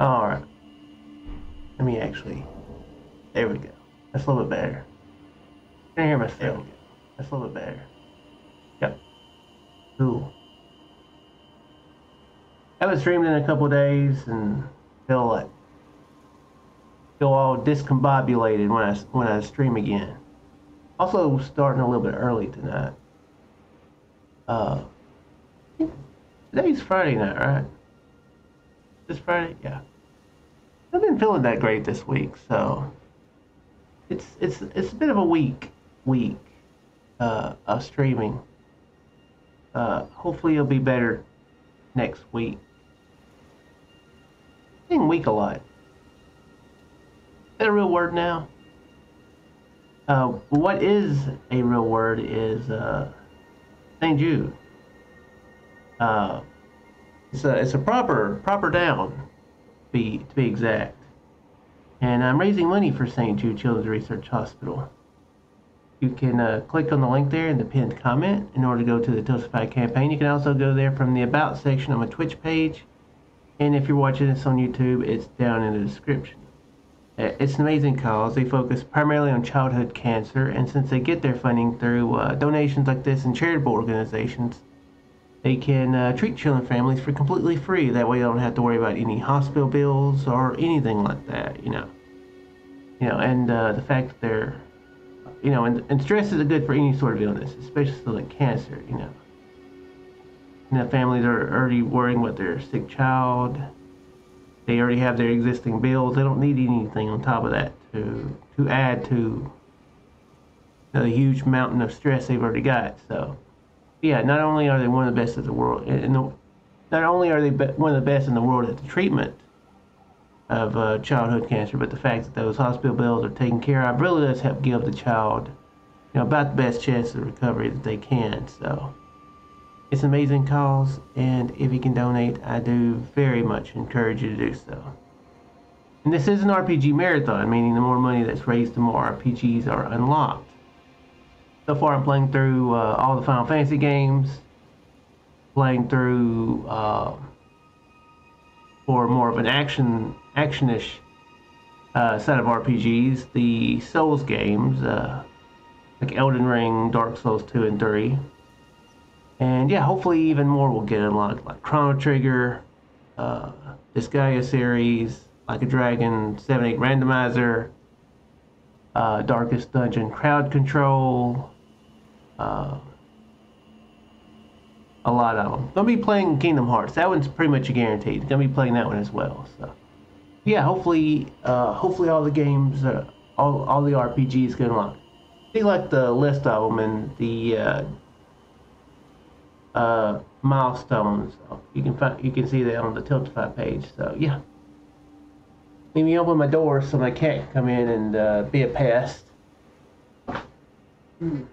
All right. Let me actually. There we go. That's a little bit better. Can I hear myself? That's a little bit better. Yep. Cool. I haven't streamed in a couple days and feel like feel all discombobulated when I when I stream again. Also starting a little bit early tonight. Uh, today's Friday night, right? This Friday, yeah. I've been feeling that great this week, so it's it's it's a bit of a week week uh, of streaming. Uh, hopefully it'll be better next week. Saying week a lot. Is that a real word now? Uh, what is a real word is uh, St. Jude. Uh, it's a it's a proper proper noun, be to be exact. And I'm raising money for St. Jude Children's Research Hospital. You can uh, click on the link there in the pinned comment in order to go to the Tiltify campaign. You can also go there from the About section on my Twitch page. And if you're watching this on YouTube, it's down in the description. Uh, it's an amazing cause. They focus primarily on childhood cancer, and since they get their funding through uh, donations like this and charitable organizations, they can uh, treat children families for completely free. That way, they don't have to worry about any hospital bills or anything like that. You know, you know, and uh, the fact that they're, you know, and, and stress is good for any sort of illness, especially like cancer. You know, you know, families are already worrying about their sick child. They already have their existing bills. They don't need anything on top of that to to add to the huge mountain of stress they've already got. So yeah, not only are they one of the best in the world, in the, not only are they one of the best in the world at the treatment of uh, childhood cancer, but the fact that those hospital bills are taken care of really does help give the child, you know, about the best chance of recovery that they can. So it's an amazing cause, and if you can donate, I do very much encourage you to do so. And this is an RPG marathon, meaning the more money that's raised, the more RPGs are unlocked. So far, I'm playing through uh, all the Final Fantasy games, playing through uh, for more of an action actionish uh, set of RPGs, the Souls games, uh, like Elden Ring, Dark Souls 2 and 3. And yeah, hopefully even more will get unlocked, like Chrono Trigger, uh, Disgaea series, Like a Dragon, 7 8 Randomizer, uh, Darkest Dungeon Crowd Control, uh, a lot of them. Gonna be playing Kingdom Hearts. That one's pretty much a guaranteed. Gonna be playing that one as well. So, yeah, hopefully, uh, hopefully all the games, uh, all all the RPGs get unlocked. See like the list of them and the uh, uh, milestones. You can find, you can see that on the Tiltify page. So yeah. Leave me open my door so my cat can come in and uh, be a pest. Mm.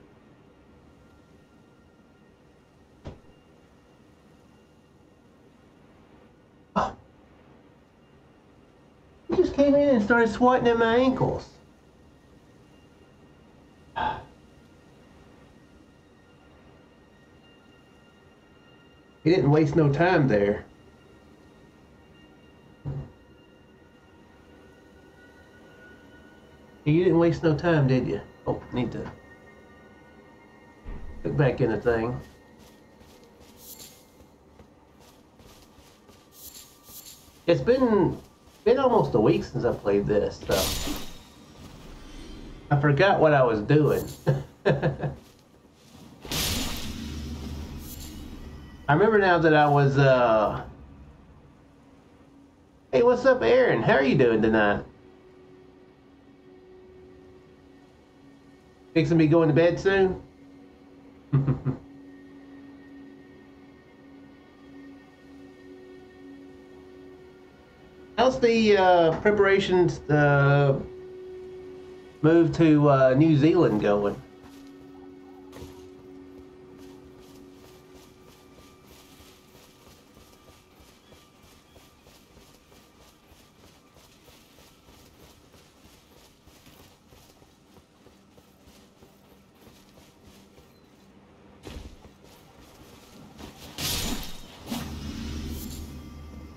Just came in and started swatting at my ankles. He didn't waste no time there. You didn't waste no time, did you? Oh, need to look back in the thing. It's been been almost a week since I played this, so I forgot what I was doing. I remember now that I was, uh... Hey, what's up, Aaron? How are you doing tonight? Fixing me be going to bed soon? How's the uh, preparations uh, move to uh, New Zealand going?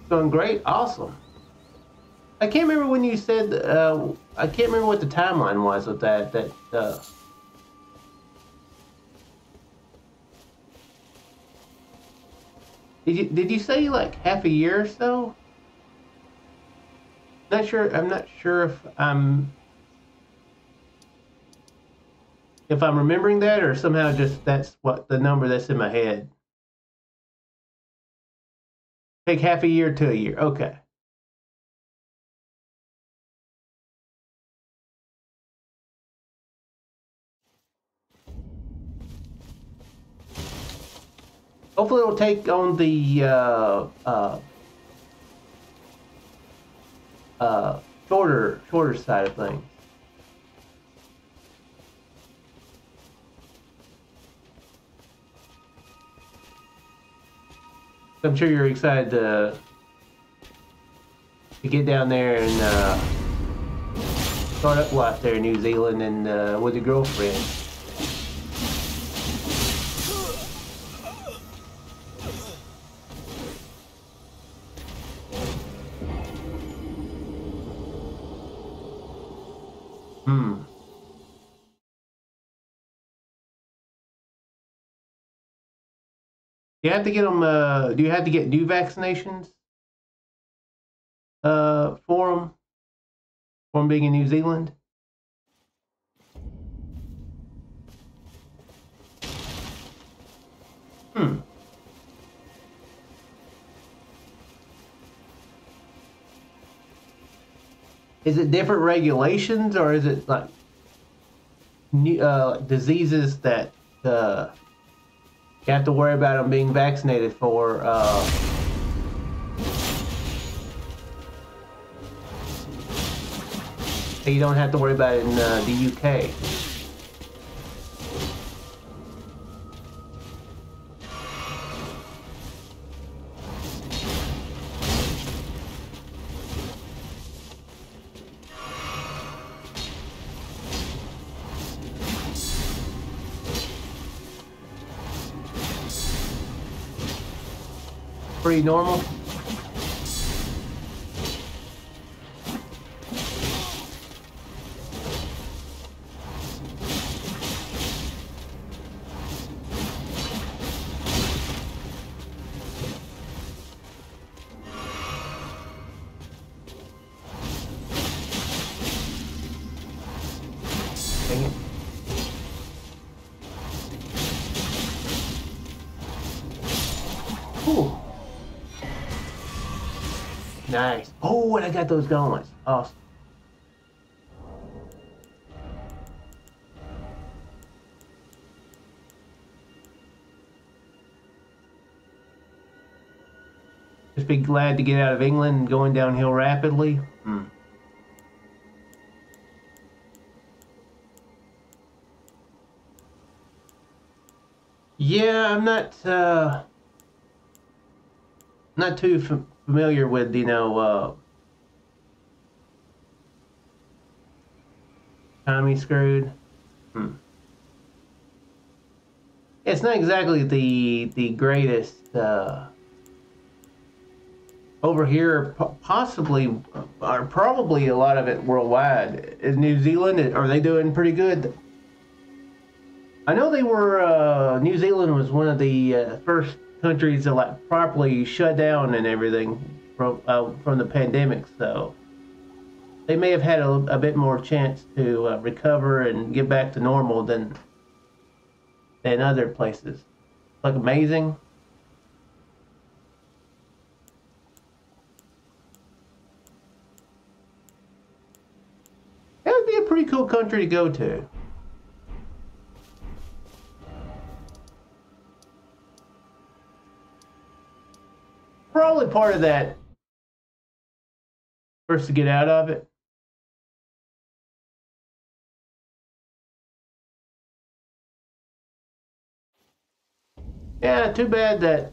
Going great, awesome. I can't remember when you said. Uh, I can't remember what the timeline was with that. That. Uh, did you did you say like half a year or so? Not sure. I'm not sure if I'm if I'm remembering that or somehow just that's what the number that's in my head. Take half a year to a year. Okay. Hopefully it'll take on the uh, uh, uh, shorter shorter side of things. I'm sure you're excited to to get down there and uh, start up life there in New Zealand and uh, with your girlfriend. You have to get them? Uh, do you have to get new vaccinations? Uh, for them, for them being in New Zealand. Hmm. Is it different regulations, or is it like new, uh, diseases that uh, you have to worry about them being vaccinated for? Uh, you don't have to worry about it in uh, the UK. Normal. Oh, I got those gauntlets. Awesome. Just be glad to get out of England and going downhill rapidly. Hmm. Yeah, I'm not uh, not too familiar with you know uh, Tommy screwed. Hmm. It's not exactly the the greatest uh, over here. Possibly, or probably a lot of it worldwide. Is New Zealand? Are they doing pretty good? I know they were. Uh, New Zealand was one of the uh, first countries to like properly shut down and everything from uh, from the pandemic. So they may have had a, a bit more chance to uh, recover and get back to normal than than other places. Look amazing. That would be a pretty cool country to go to. Probably part of that first to get out of it. Yeah, too bad that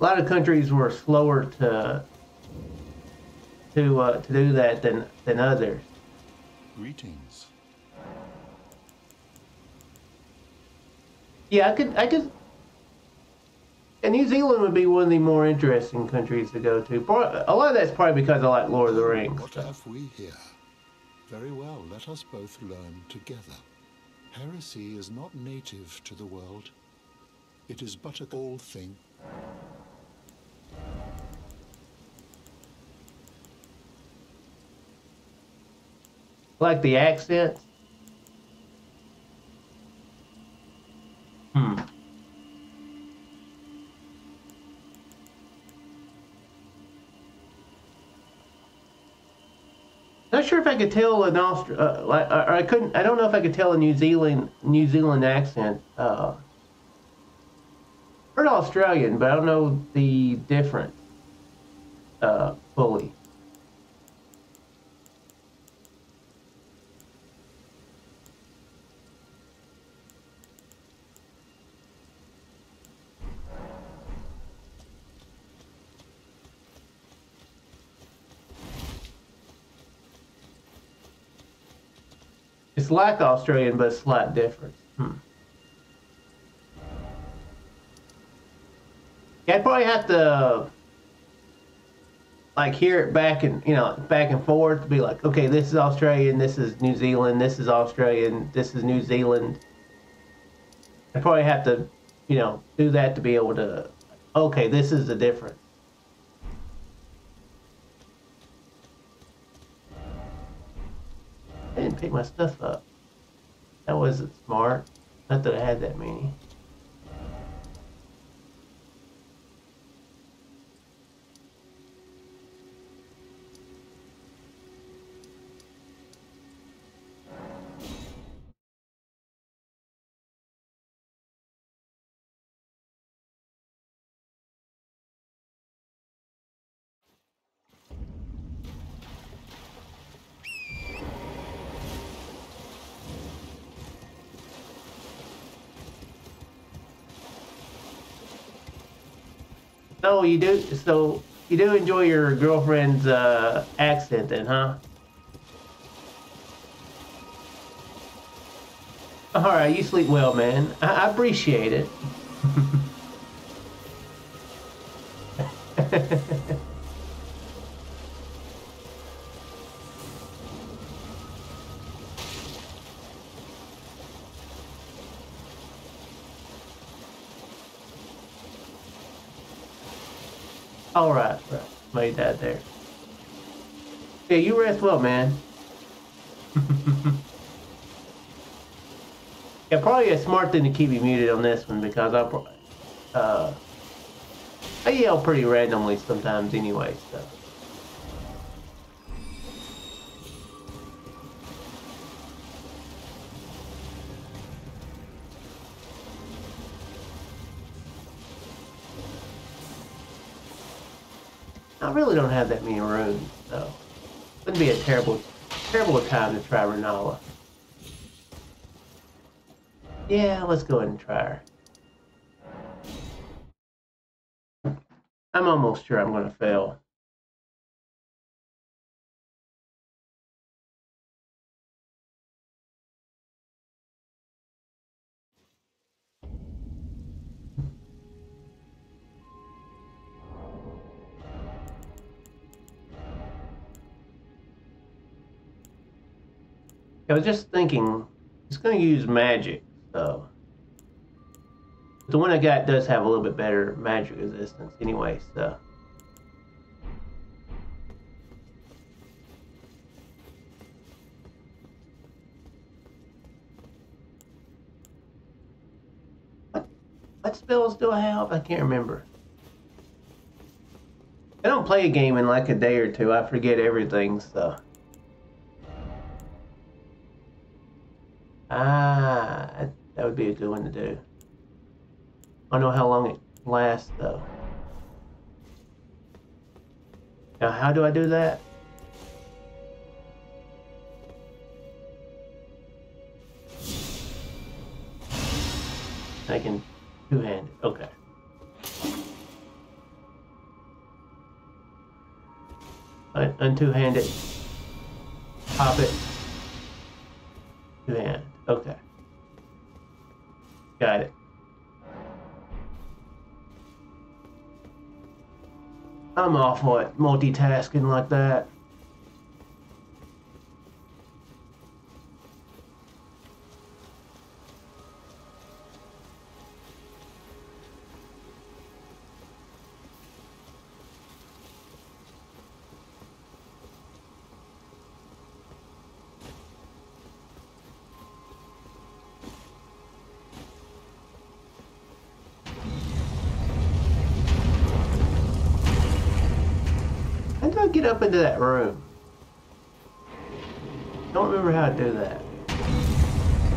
a lot of countries were slower to to uh, to do that than than others. Greetings. Yeah, I could I could And New Zealand would be one of the more interesting countries to go to. A lot of that's probably because I like Lord of the Rings. What have we here? Very well, let us both learn together. Heresy is not native to the world. It is but a old thing. Like the accent? Hmm. Not sure if I could tell an Austria, uh, or I couldn't. I don't know if I could tell a New Zealand New Zealand accent. Uh, heard Australian, but I don't know the difference uh, fully. It's like Australian, but slight difference. Hmm. Yeah, I'd probably have to like hear it back and you know back and forth to be like, okay, this is Australian, this is New Zealand, this is Australian, this is New Zealand. I'd probably have to, you know, do that to be able to. Okay, this is the difference. I didn't pick my stuff up. That wasn't smart. Not that I had that many. Oh, you do. So you do enjoy your girlfriend's uh, accent, then, huh? All right, you sleep well, man. I, I appreciate it. Yeah, you rest well, man. yeah, probably a smart thing to keep you muted on this one because I, uh, I yell pretty randomly sometimes anyway, so. I really don't have that many rooms, so wouldn't be a terrible, terrible time to try Rennala. Yeah, let's go ahead and try her. I'm almost sure I'm going to fail. Was just thinking, it's going to use magic, so. The one I got does have a little bit better magic resistance anyway, so. What, what spells do I have? I can't remember. I don't play a game in like a day or two. I forget everything, so. Ah, that would be a good one to do. I don't know how long it lasts though. Now, how do I do that? I can two-handed. Okay. Un-two-handed. Pop it. Two-hand. Okay. Got it. I'm awful at multitasking like that. Get up into that room? Don't remember how to do that.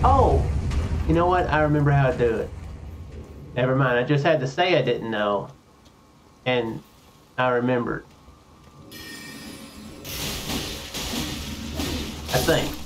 Oh! You know what? I remember how to do it. Never mind. I just had to say I didn't know. And I remembered. I think.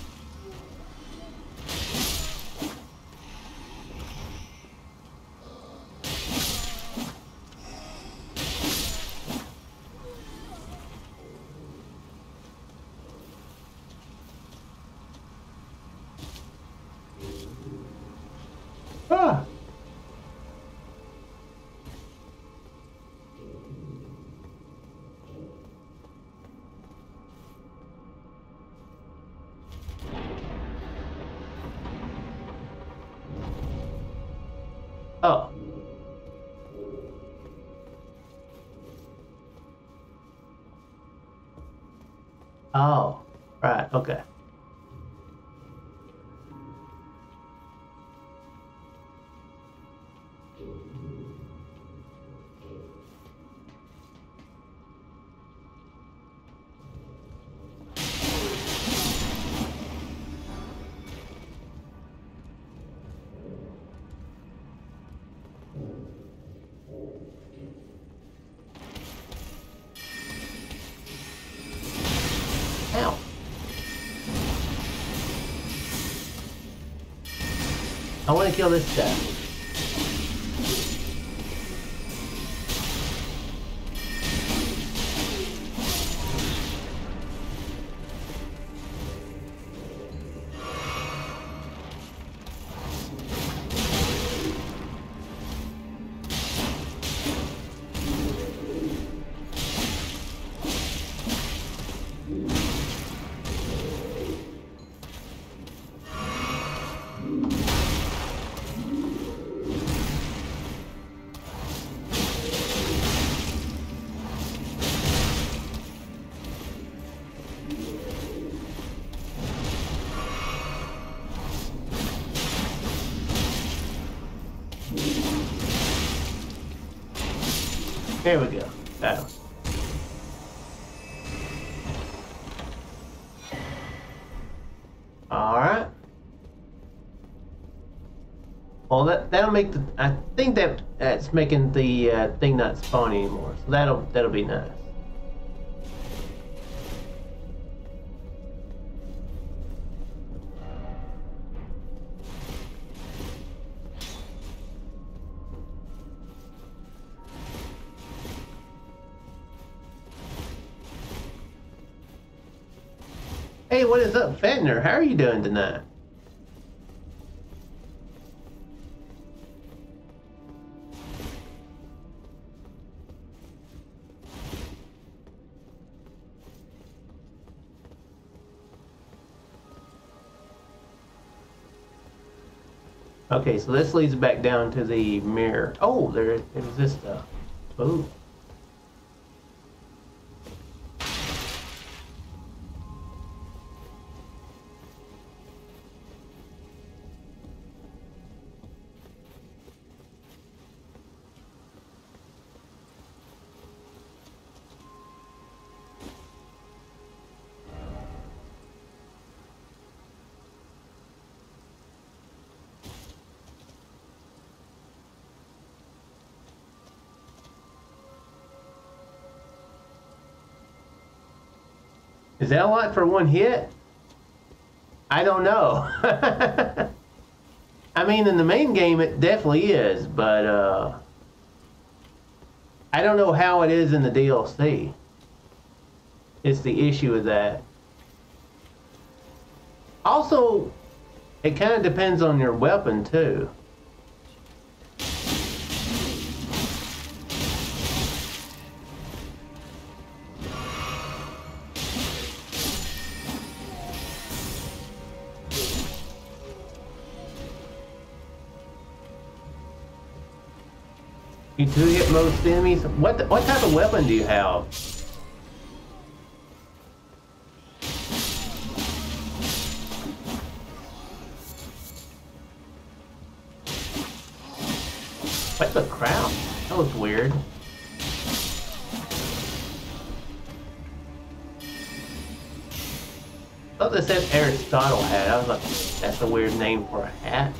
Want to kill this guy. That'll make the. I think that that's making the uh, thing not spawn anymore. So that'll that'll be nice. Hey, what is up, Fentner? How are you doing tonight? Okay, so this leads back down to the mirror. Oh, there's this stuff. Ooh. That a lot for one hit? I don't know. I mean, in the main game, it definitely is, but uh, I don't know how it is in the DLC. It's the issue with that. Also, it kind of depends on your weapon, too. You two hit most enemies. What what type of weapon do you have? What the crap? That was weird. I thought they said Aristotle hat. I was like, that's a weird name for a hat.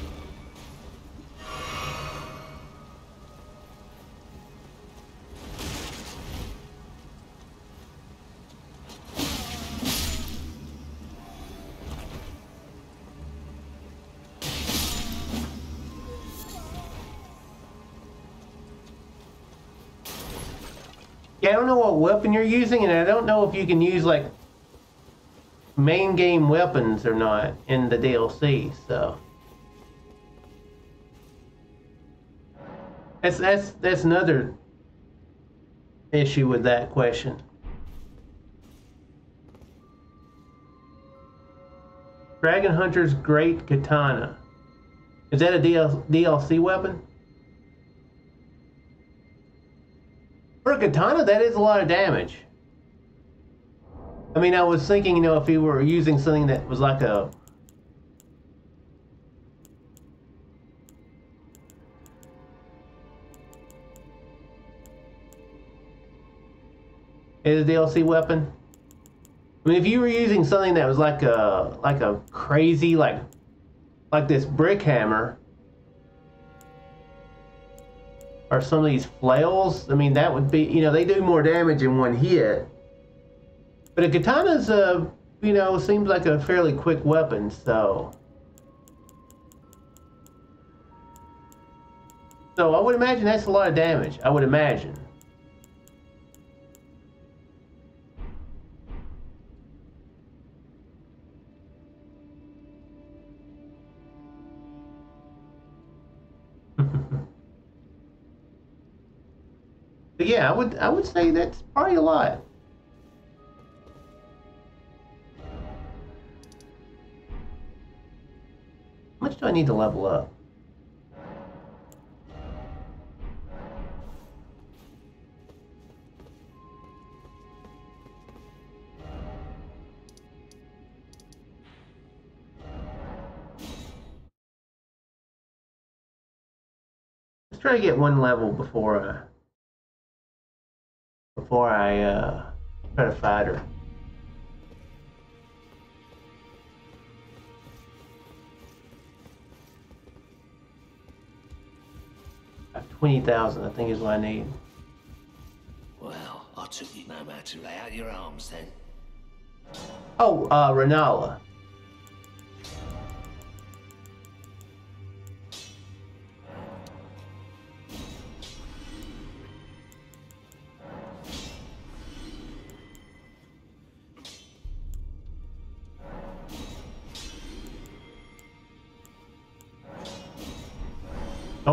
You're using, and I don't know if you can use like main game weapons or not in the DLC. So that's that's that's another issue with that question. Dragon Hunter's Great Katana. Is that a DL DLC weapon? For a katana, that is a lot of damage. I mean, I was thinking, you know, if he were using something that was like a is a DLC weapon. I mean, if you were using something that was like a like a crazy like like this brick hammer or some of these flails, I mean, that would be you know they do more damage in one hit. But a katana's a, you know, seems like a fairly quick weapon, so. So I would imagine that's a lot of damage. I would imagine. Yeah, I would I would say that's probably a lot. How much do I need to level up? Try to get one level before I before I uh, try to fight her. 20,000, I think is what I need. Well, I took you no matter to lay out your arms then. Oh, uh, Rennala.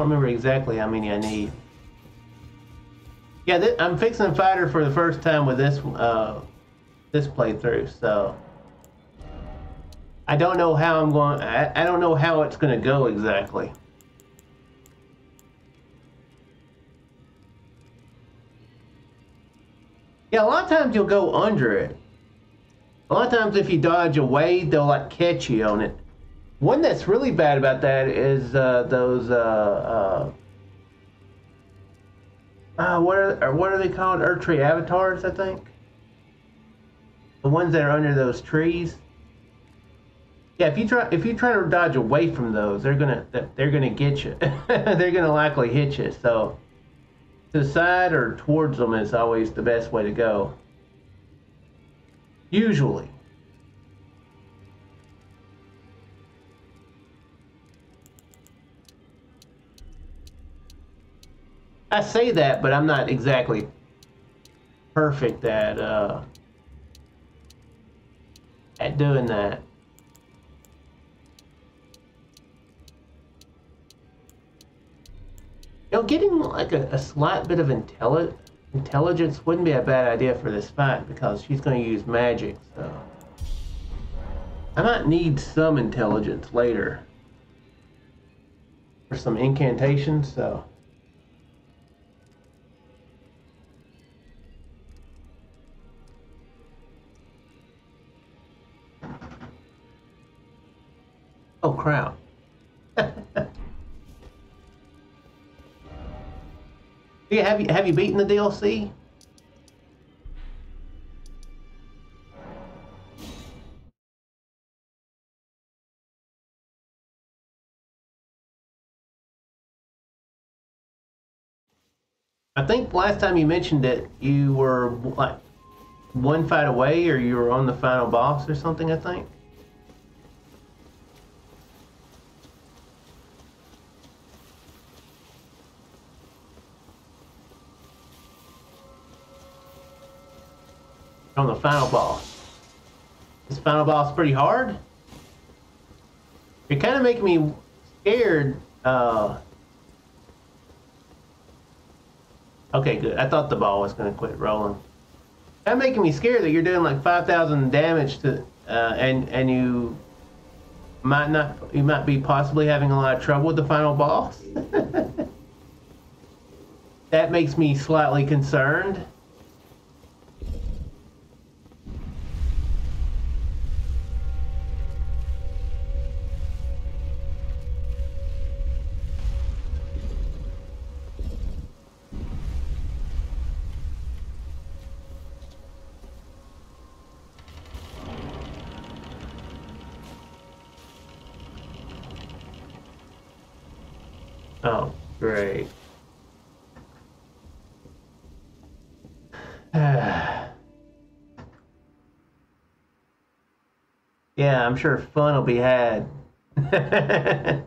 Don't remember exactly how many I need. Yeah, I'm fixing fighter for the first time with this uh, this playthrough, so I don't know how I'm going. I, I don't know how it's going to go exactly. Yeah, a lot of times you'll go under it. A lot of times if you dodge away, they'll like catch you on it. One that's really bad about that is uh, those uh, uh, uh, what are what are they called? Erdtree avatars, I think. The ones that are under those trees. Yeah, if you try if you try to dodge away from those, they're gonna they're gonna get you. they're gonna likely hit you. So to the side or towards them is always the best way to go. Usually. I say that, but I'm not exactly perfect at uh, at doing that. You know, getting like a, a slight bit of intelli intelligence wouldn't be a bad idea for this fight because she's going to use magic, so I might need some intelligence later for some incantations, so. Crap. yeah, have you have you beaten the DLC? I think last time you mentioned it, you were like one fight away, or you were on the final boss or something. I think. On the final boss. This final boss pretty hard. You're kind of making me scared. Uh, Okay, good. I thought the ball was going to quit rolling. That making me scared that you're doing like 5,000 damage to, uh, and and you might not, you might be possibly having a lot of trouble with the final boss. that makes me slightly concerned. I'm sure fun will be had.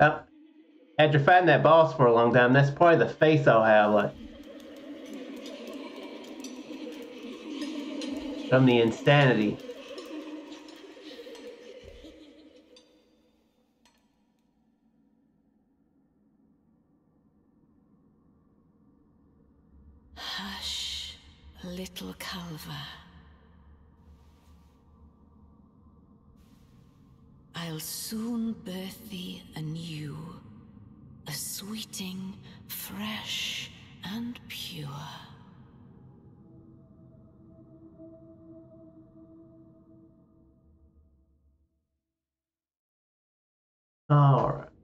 Uh, after fighting that boss for a long time, that's probably the face I'll have, like. From the insanity. Little Calva. I'll soon birth thee anew, a sweeting, fresh and pure. All right.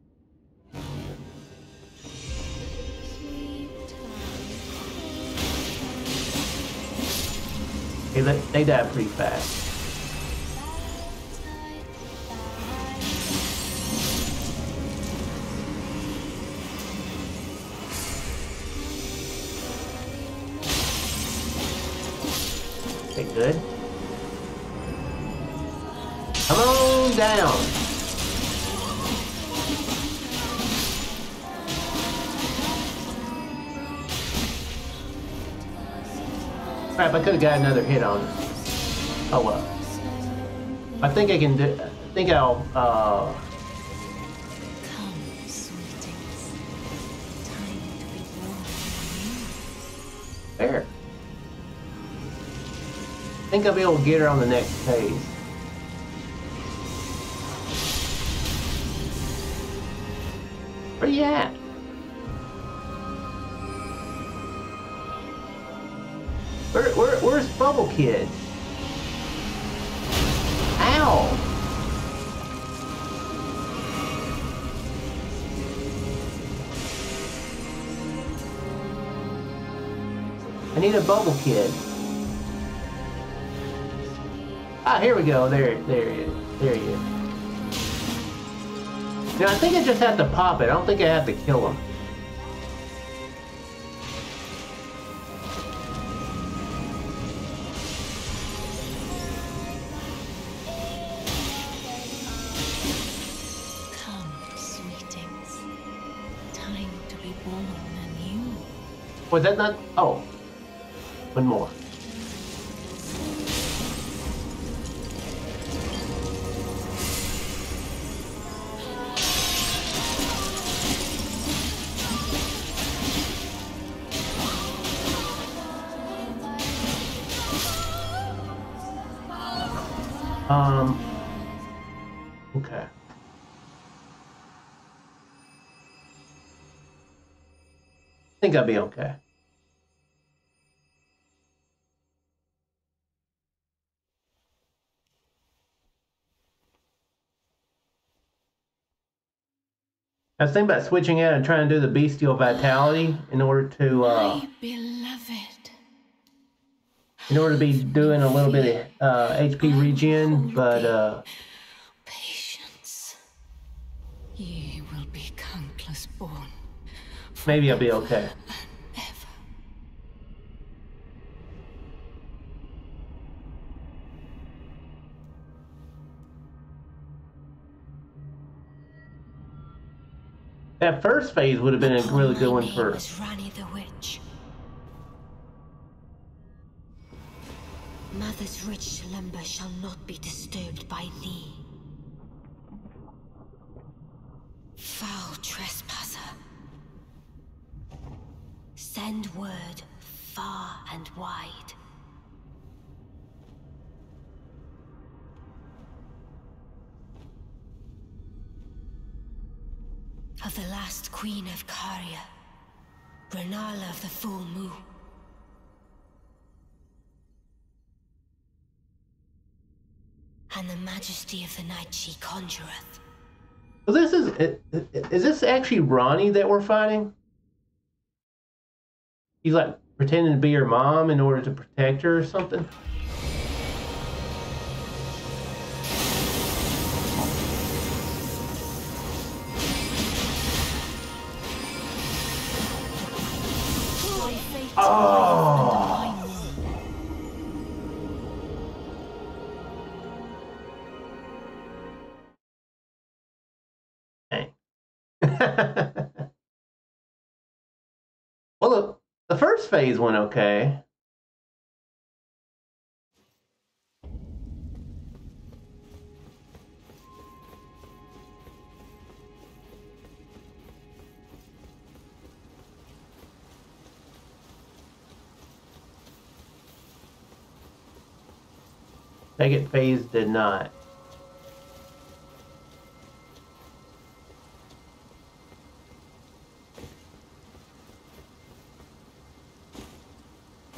They, they die pretty fast. Okay, good. Come on down. Crap, I could have got another hit on it. Oh well. I think I can do. I think I'll. Uh, there. I think I'll be able to get her on the next phase. Where you at? Bubble Kid? Ow! I need a Bubble Kid. Ah, here we go. There, there he is. There he is. Now, I think I just have to pop it. I don't think I have to kill him. Was that not? Oh, one more. Um. Okay. I think I'll be okay. I was thinking about switching out and trying to do the bestial vitality in order to uh, in order to be doing a little bit of uh, HP regen, but uh, Patience. Ye will be countless born maybe I'll be okay. That first phase would have been a really good one for. Ranni the Witch. Mother's rich slumber shall not be disturbed by thee. Foul trespasser. Send word far and wide. Of the last queen of Caria, Rennala of the full moon. And the majesty of the night she conjureth. So this is is this actually Ranni that we're fighting? He's like pretending to be her mom in order to protect her or something. Oh. well, look, the first phase went okay. Second phase did not.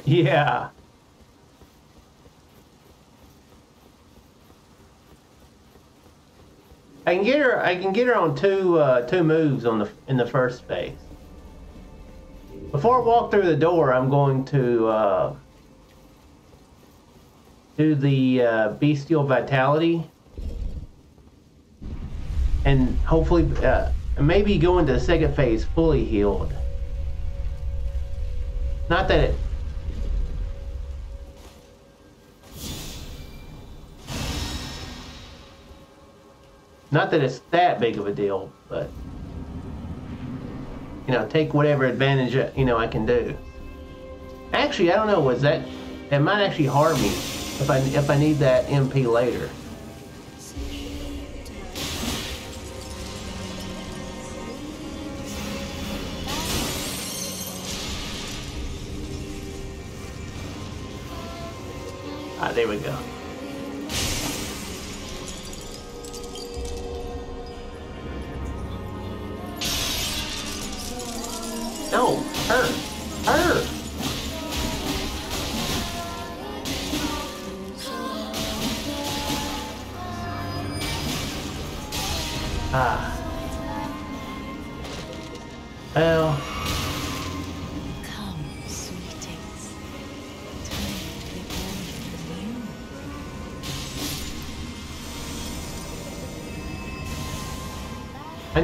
Yeah. I can get her. I can get her on two uh, two moves on the in the first phase. Before I walk through the door, I'm going to uh, do the uh, bestial vitality, and hopefully, uh, maybe go into the second phase fully healed. Not that it Not that it's that big of a deal, but you know, take whatever advantage uh, you know I can do. Actually, I don't know. Was that it might actually harm me if I if I need that MP later. Ah, there we go.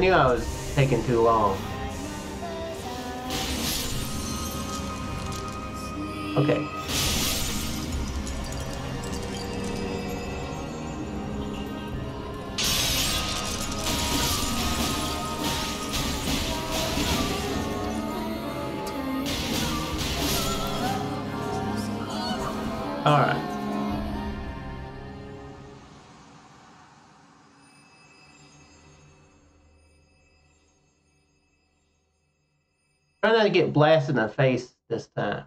Knew I was taking too long. Okay. All going to get blasted in the face this time.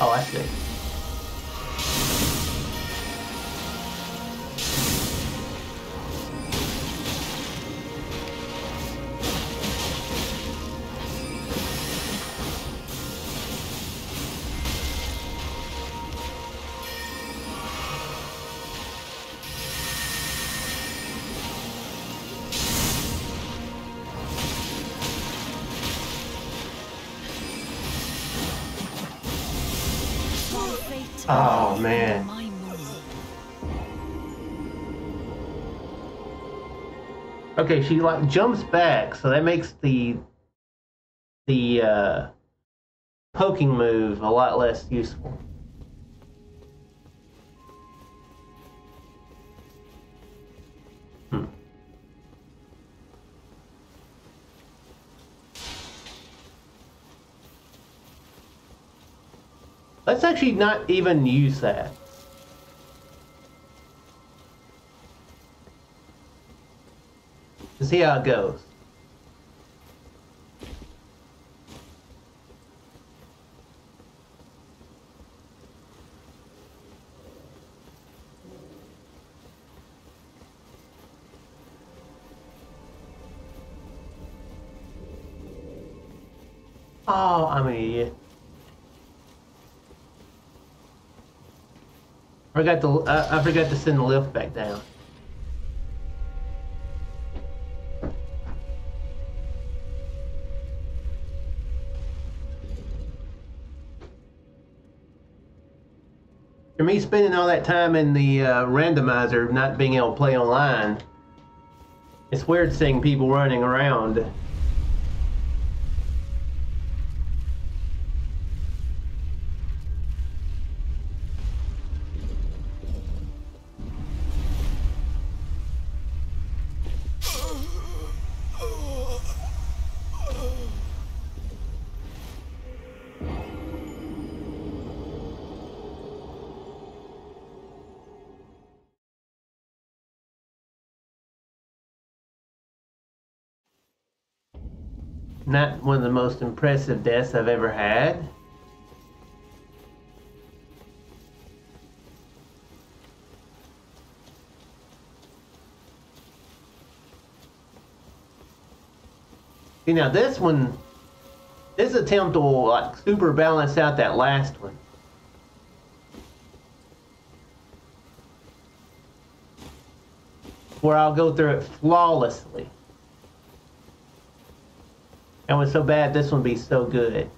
Oh, I see. Oh, man. Okay, she like jumps back, so that makes the the uh, poking move a lot less useful. Let's actually not even use that. see how it goes. Oh, I'm an idiot. Forgot to I, I forgot to send the lift back down. For me spending all that time in the uh, randomizer, not being able to play online, it's weird seeing people running around. Not one of the most impressive deaths I've ever had. See now this one, this attempt will like super balance out that last one. Where I'll go through it flawlessly. And was so bad, this one be so good.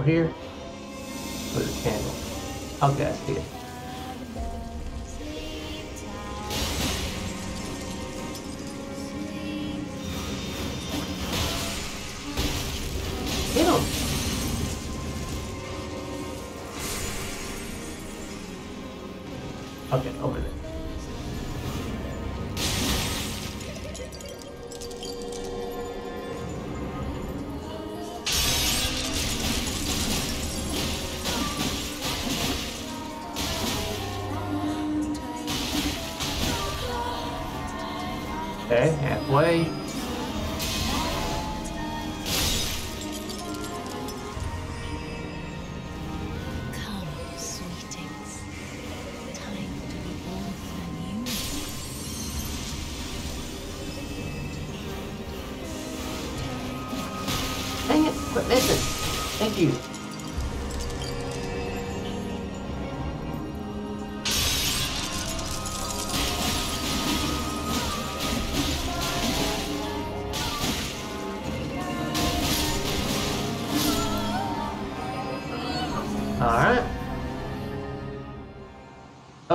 Over here?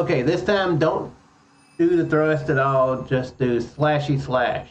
Okay, this time don't do the thrust at all, just do slashy slash.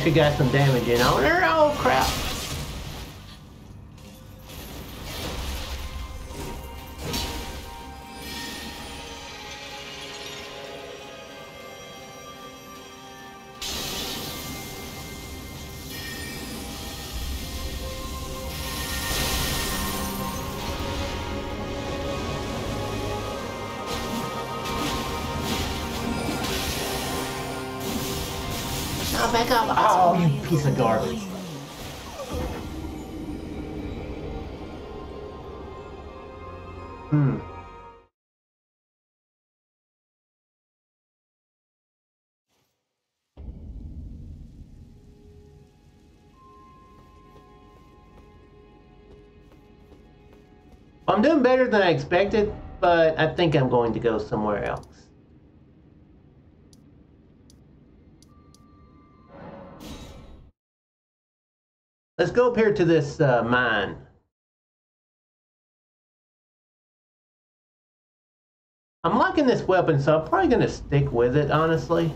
Actually got some damage in on her. Oh crap! Piece of garbage! Hmm. I'm doing better than I expected, but I think I'm going to go somewhere else. Let's go up here to this uh, mine. I'm liking this weapon, so I'm probably going to stick with it, honestly.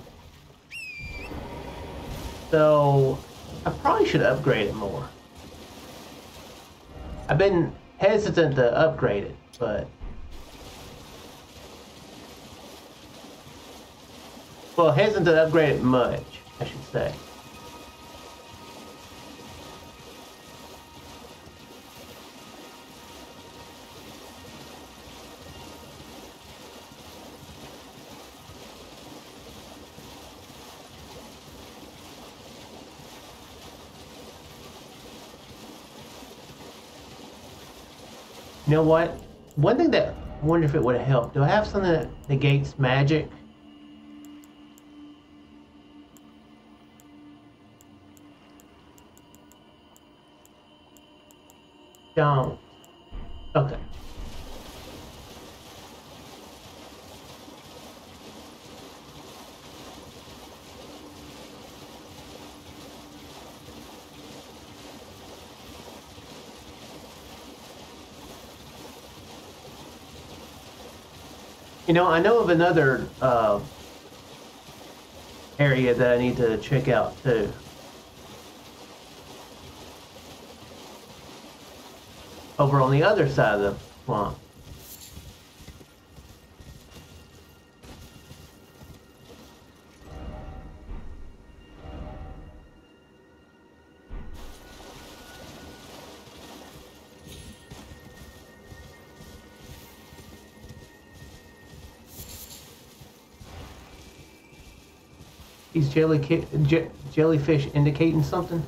So, I probably should upgrade it more. I've been hesitant to upgrade it, but... Well, hesitant to upgrade it much, I should say. Know what? One thing that I wonder if it would have helped. Do I have something that negates magic? Don't. Okay. You know, I know of another uh, area that I need to check out too. Over on the other side of the swamp. These jelly jellyfish indicating something?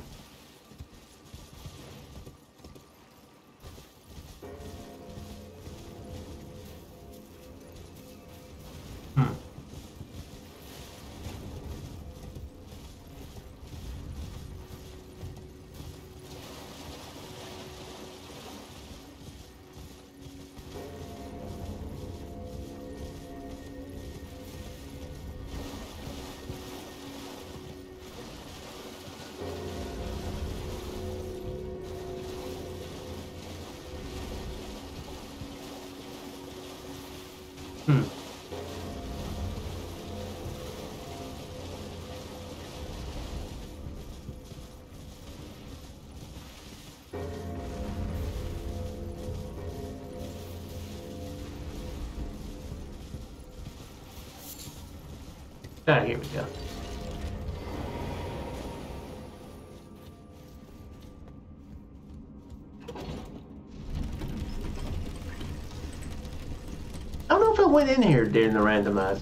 Went in here during the randomizer.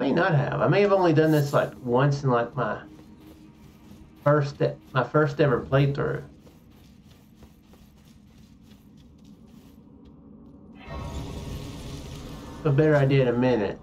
May not have. I may have only done this like once in like my first my first ever playthrough. A better idea in a minute.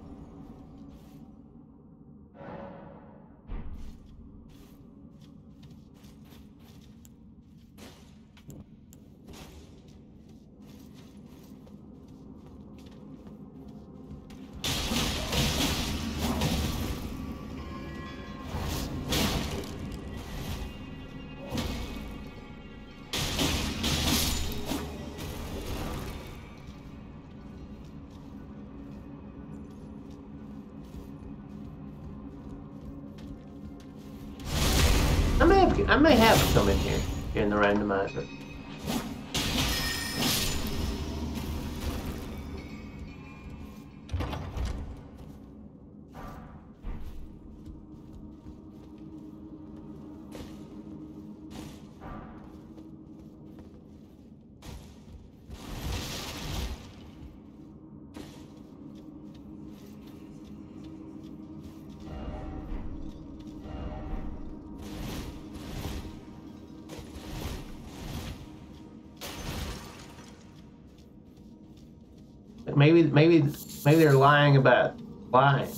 Maybe maybe they're lying about lying.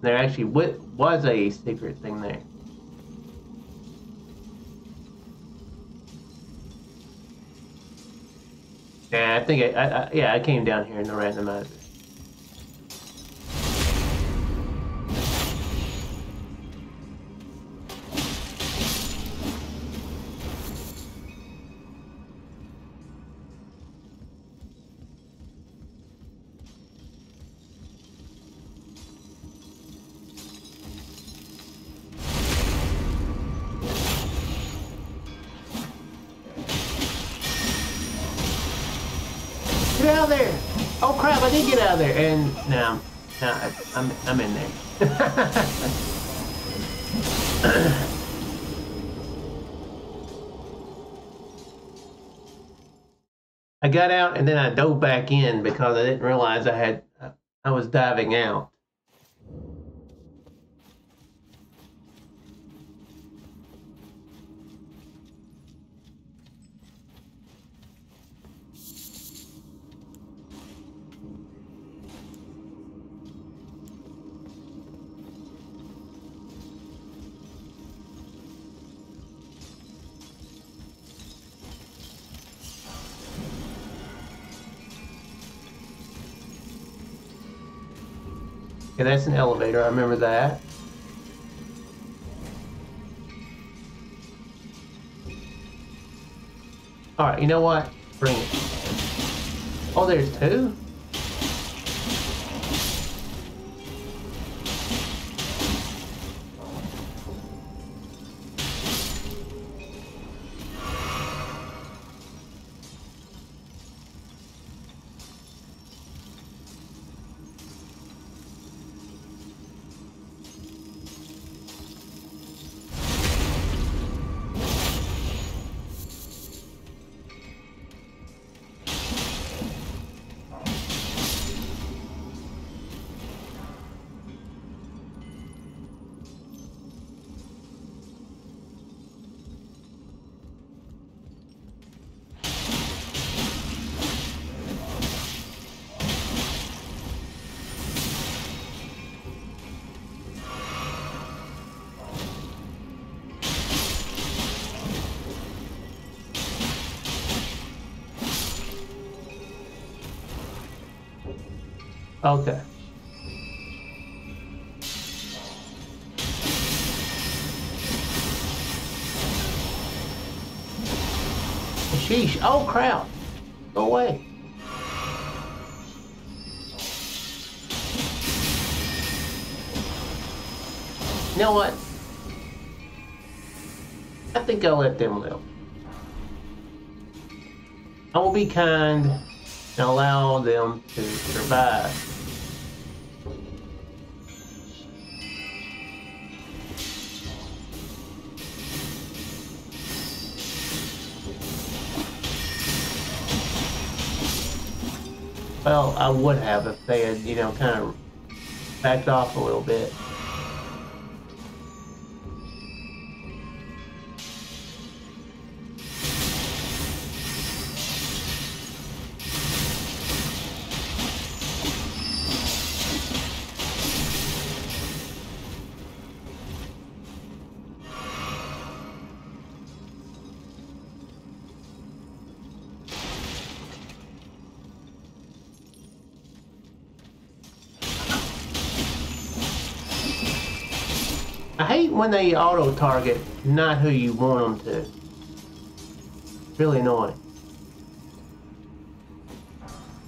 There actually wa- was a secret thing there. Yeah, I think I, I, I yeah I came down here in the randomizer. Out of there, and now, now I, I'm I'm in there. I got out and then I dove back in because I didn't realize I had I was diving out. Okay, that's an elevator. I remember that. All right, you know what? Bring it. Oh, there's two? Okay. Sheesh. Oh, crap. Go away. You know what? I think I'll let them live. I will be kind and allow them to survive. Well, I would have if they had, you know, kind of backed off a little bit. When they auto target not who you want them to. Really annoying.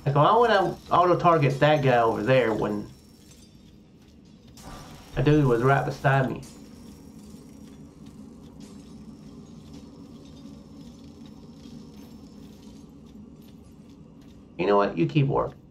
Like, why would I auto target that guy over there when a dude was right beside me? You know what? You keep working.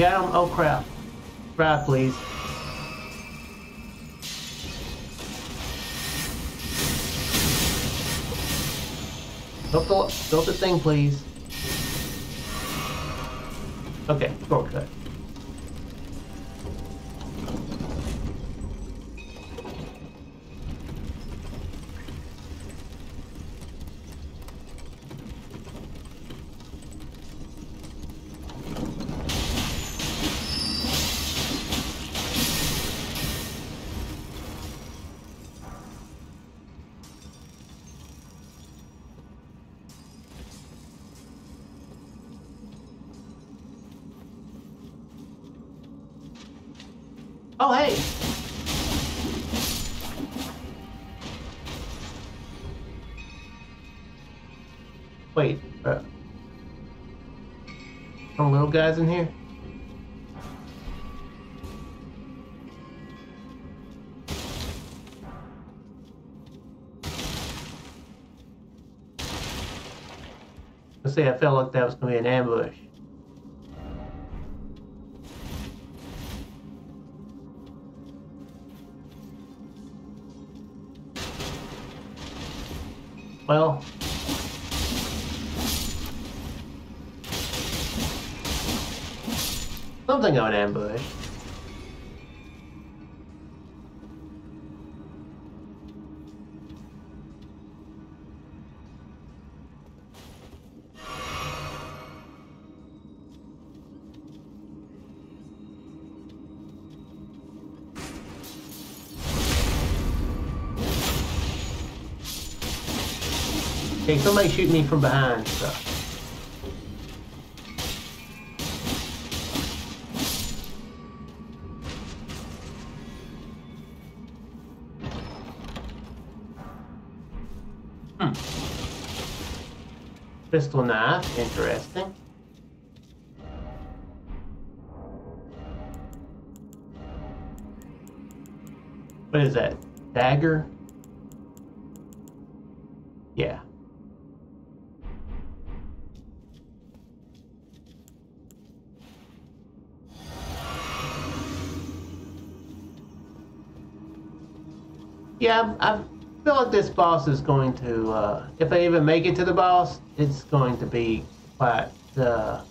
Got him? Oh crap. Drive, please. Build the, build the thing, please. Okay, shortcut. Guys in here? Let's see, I felt like that was gonna be an ambush. Well, something of an ambush. Eh? Okay, somebody shoot me from behind. So. Pistol knife, interesting. What is that? Dagger? Yeah. Yeah, I've this boss is going to, uh, if I even make it to the boss, it's going to be quite uh,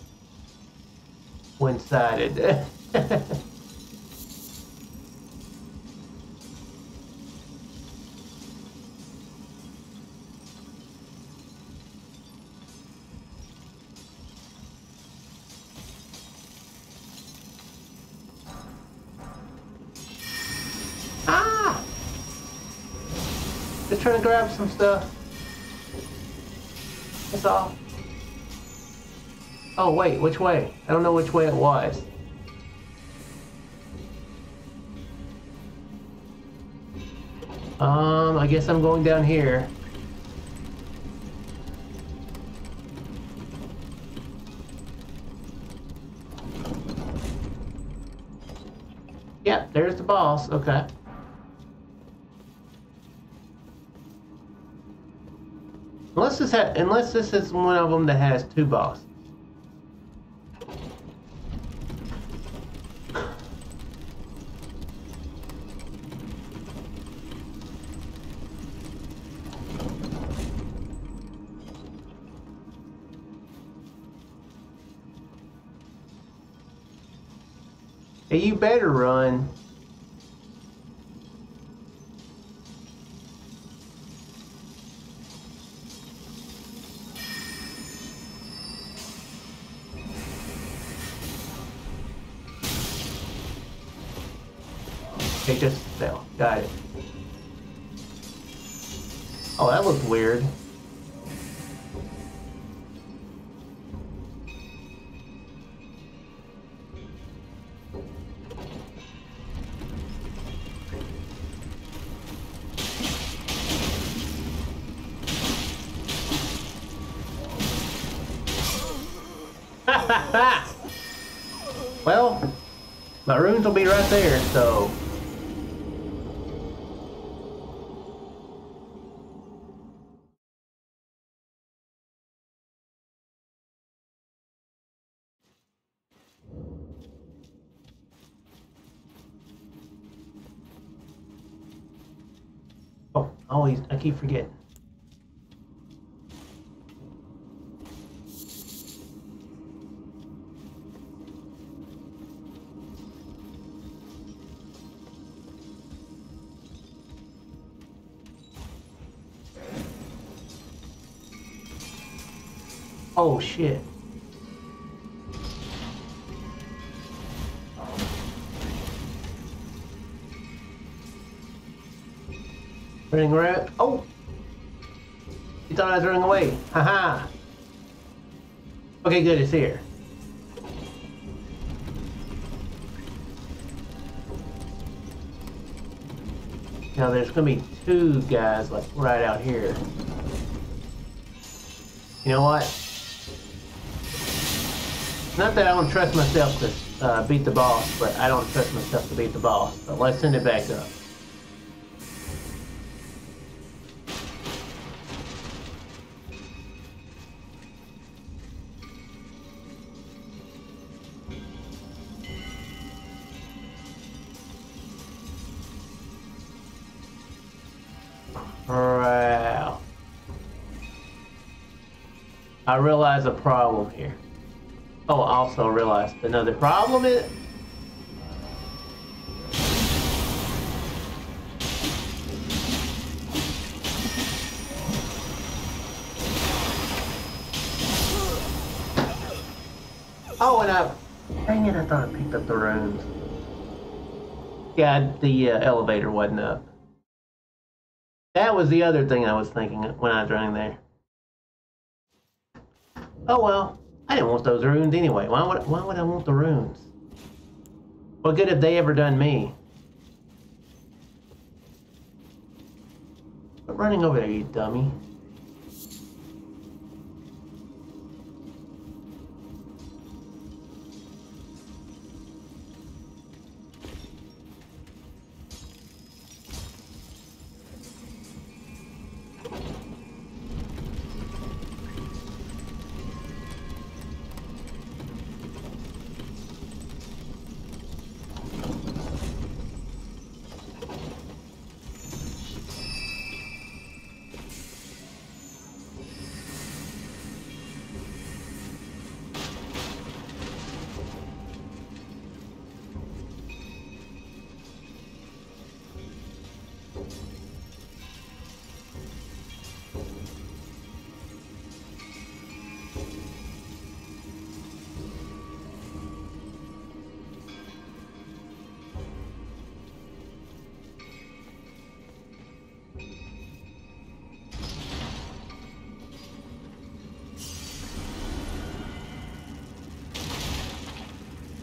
one-sided. some stuff. That's all. Oh, wait, which way? I don't know which way it was. Um, I guess I'm going down here. Yep, there's the boss. Okay. This ha- unless this is one of them that has two bosses. Hey, you better run. Will be right there, so. Oh, always, I keep forgetting. Oh shit. Running around. Oh! You thought I was running away. Haha. Okay, good, it's here. Now there's gonna be two guys like right out here. You know what? Not that I don't trust myself to uh, beat the boss, but I don't trust myself to beat the boss. But let's send it back up. Wow. I realize a problem here. Oh, I also realized another problem is. Oh, and I. Dang it, I thought I picked up the runes. Yeah, the uh, elevator wasn't up. That was the other thing I was thinking when I was running there. Oh well, I didn't want those runes anyway. Why would why would I want the runes? What good have they ever done me? Quit running over there, you dummy.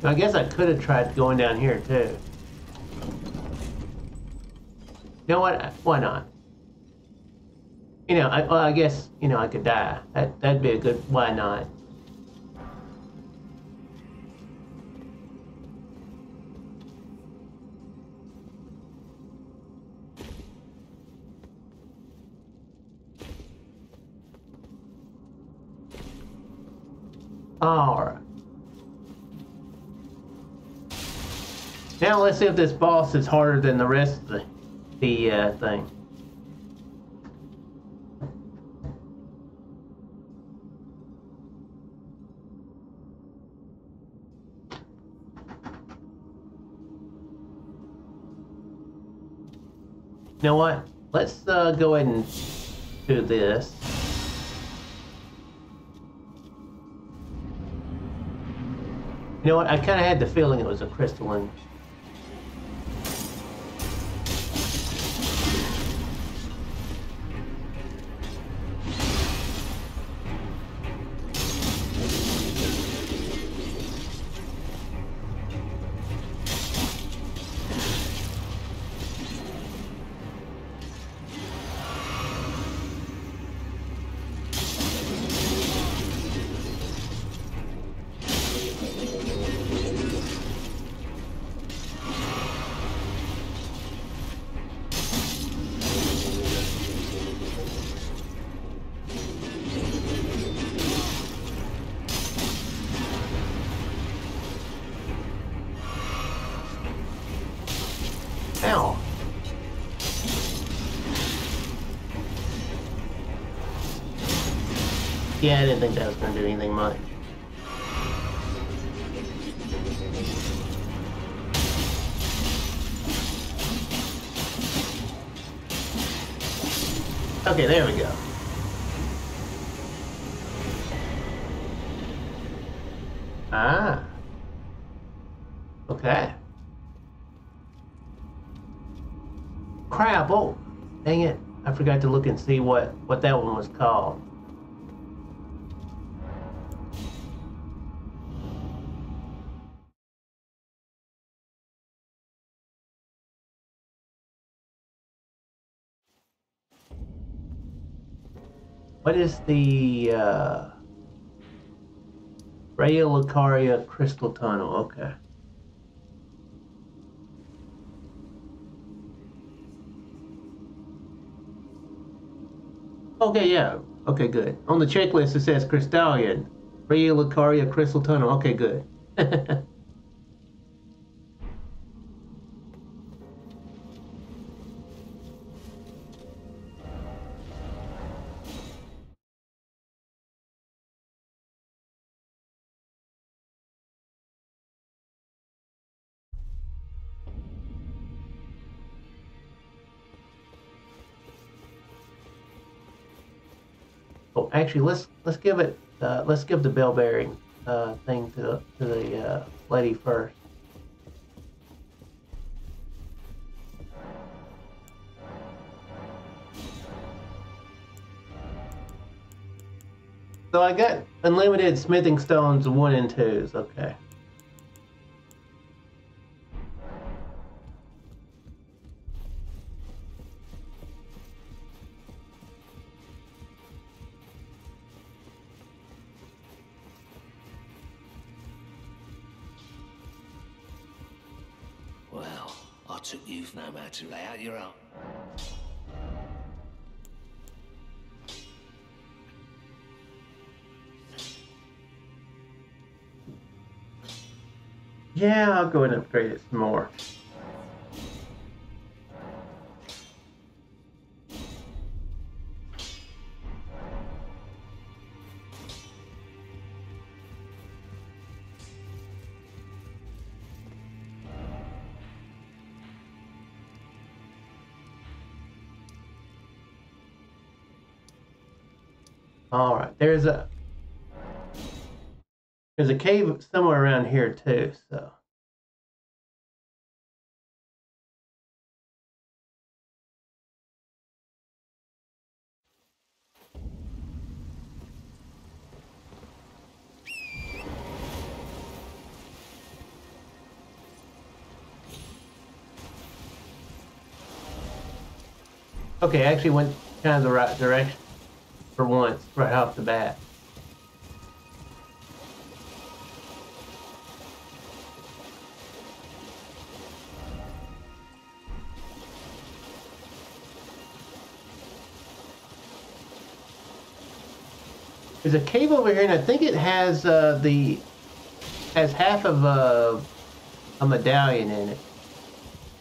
I guess I could have tried going down here too. You know what? Why not? You know, I, well, I guess you know I could die. That that'd be a good. Why not? Let's see if this boss is harder than the rest of the, the uh, thing. You know what? Let's uh, go ahead and do this. You know what? I kind of had the feeling it was a Crystalian. Yeah, I didn't think that was going to do anything much. Okay, there we go. Ah. Okay. Crap, oh, dang it. I forgot to look and see what, what that one was called. The uh, Raya Lucaria Crystal Tunnel? Okay. Okay, yeah. Okay, good. On the checklist it says Crystalian, Raya Lucaria Crystal Tunnel. Okay, good. actually, let's let's give it uh, let's give the bell bearing uh, thing to to the uh, lady first. So I got unlimited smithing stones one and twos. Okay. To lay out your own. Yeah, I'll go and upgrade it some more. cave somewhere around here too, so. Okay, I actually went kind of the right direction for once, right off the bat. There's a cave over here, and I think it has uh, the has half of uh, a medallion in it.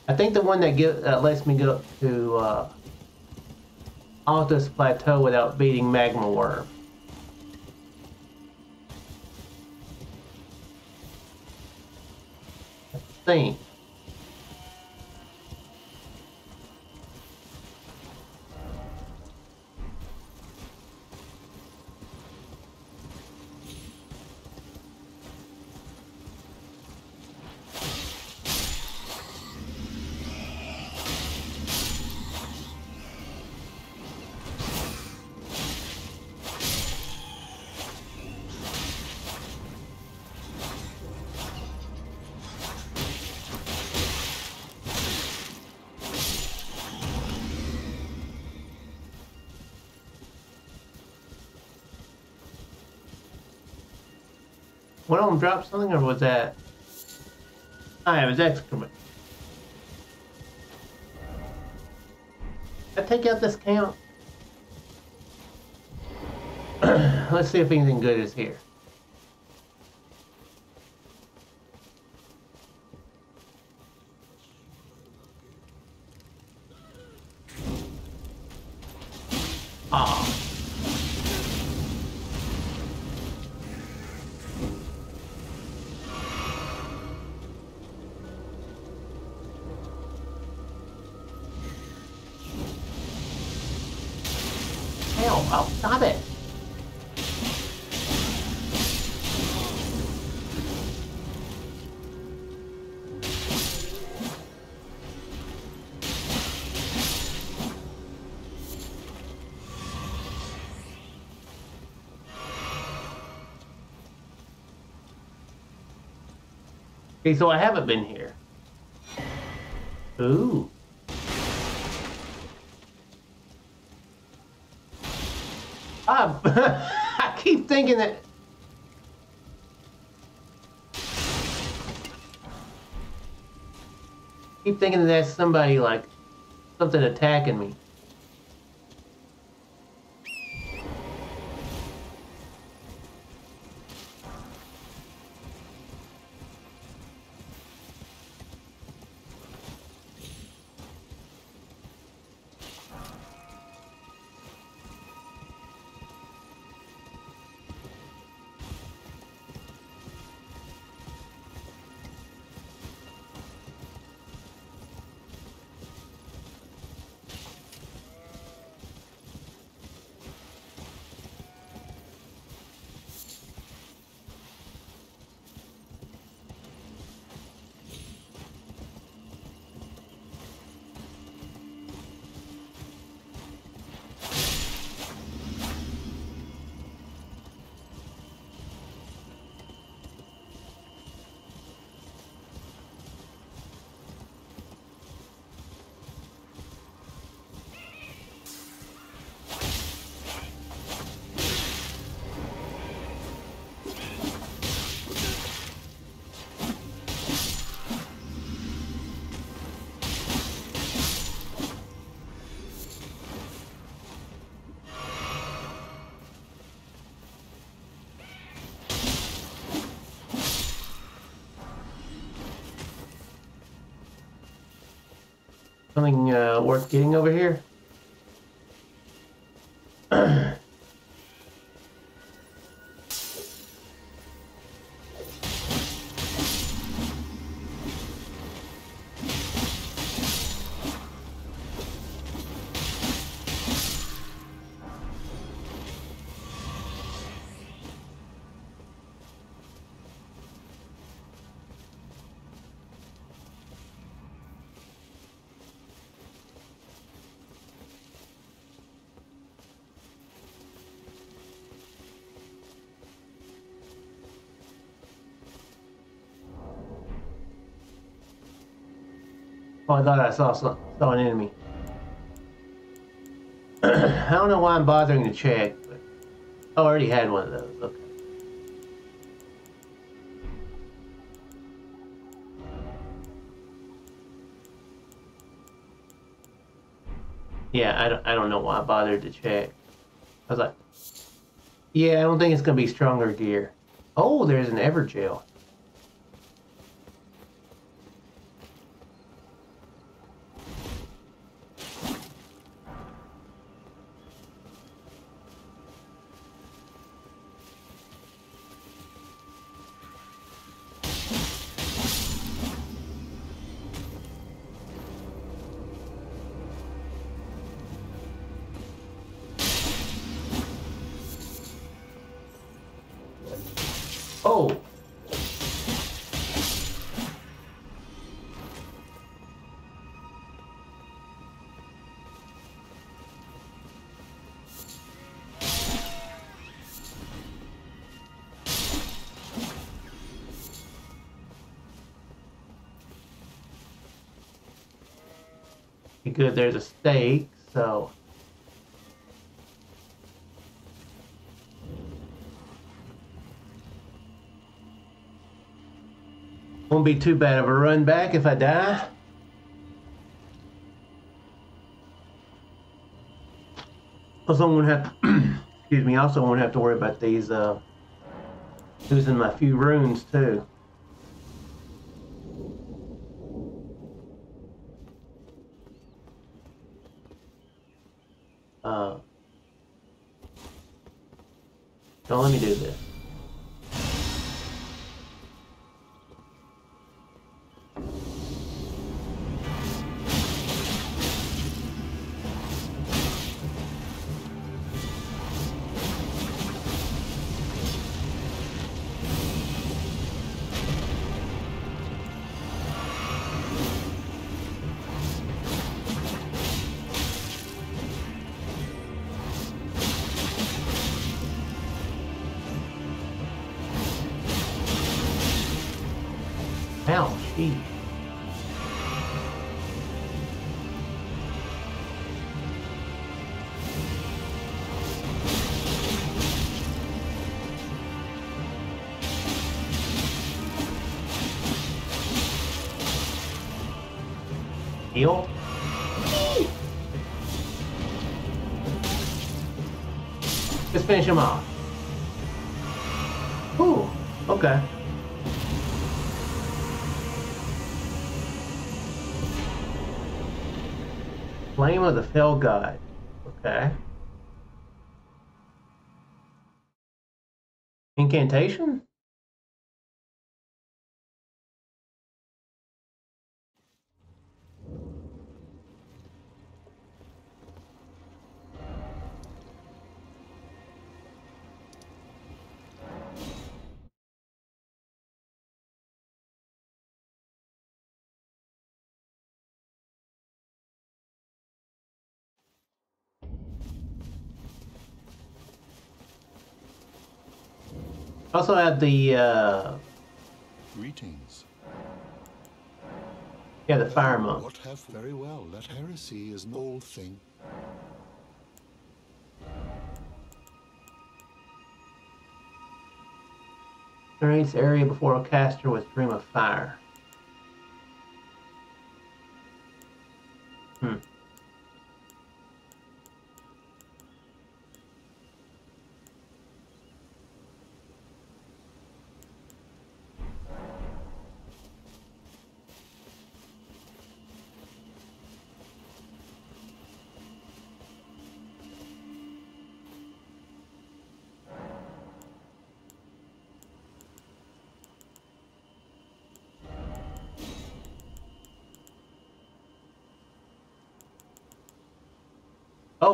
I think the one that get, uh, lets me go to uh, Altus Plateau without beating Magma Wyrm. Think. Of dropped something, or was that? Ah, it was excrement. I take out this count. Let's see if anything good is here. Okay, so I haven't been here. Ooh. Ah, I keep thinking that. Keep thinking that that's somebody like something attacking me. Something uh, worth getting over here? I thought I saw saw an enemy. I don't know why I'm bothering to check, but I already had one of those. Okay. Yeah, I don't, I don't know why I bothered to check. I was like, yeah, I don't think it's going to be stronger gear. Oh, there's an Evergaol. Good, there's a stake, so Won't be too bad of a run back if I die. Also, won't have to, excuse me. Also, won't have to worry about these uh, losing my few runes too. Finish him off. Ooh, okay. Flame of the Fell God. Okay. Incantation? Also have the uh, Greetings. yeah the fire monk. What have very well, that heresy is an old thing. Generates area before a caster with Dream of Fire. Hmm.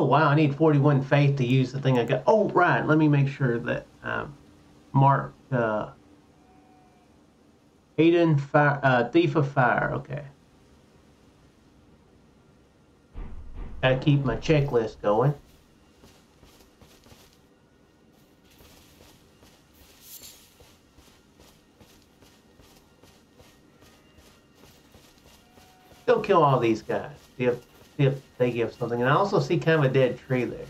Oh wow, I need 41 faith to use the thing I got. Oh right, let me make sure that um, mark uh, Adan Fire, uh, Thief of Fire. Okay. Gotta keep my checklist going. Go kill all these guys. See see if they give something. And I also see kind of a dead tree there.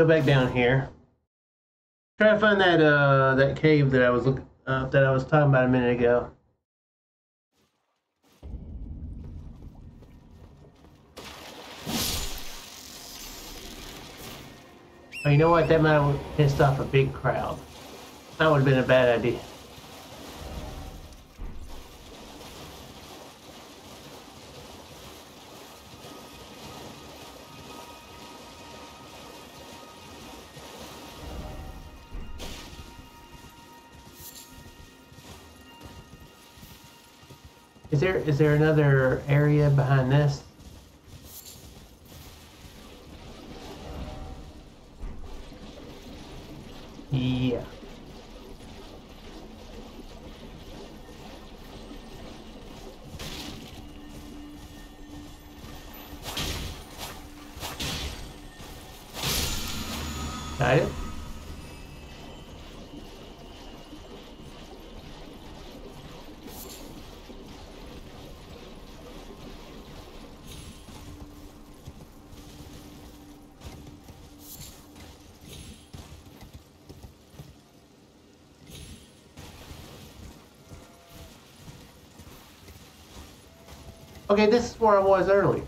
Go back down here. Try to find that uh that cave that I was uh, that I was talking about a minute ago. Oh, you know what? That might have pissed off a big crowd. That would have been a bad idea. Is there another area behind this? Okay, this is where I was earlier.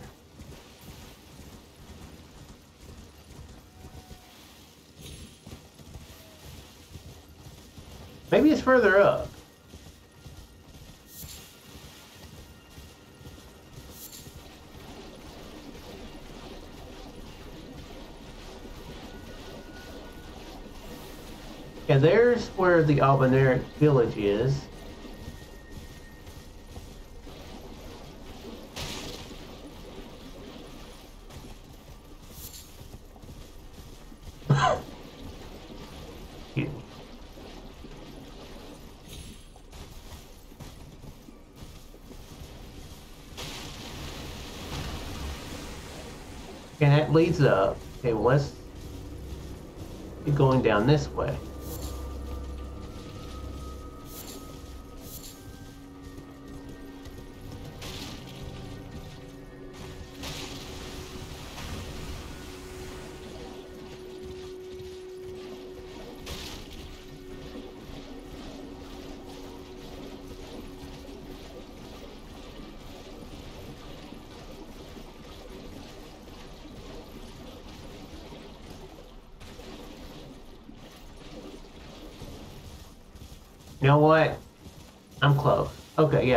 Maybe it's further up. Yeah, there's where the Albinauric village is. Up. Okay, well, let's be going down this way.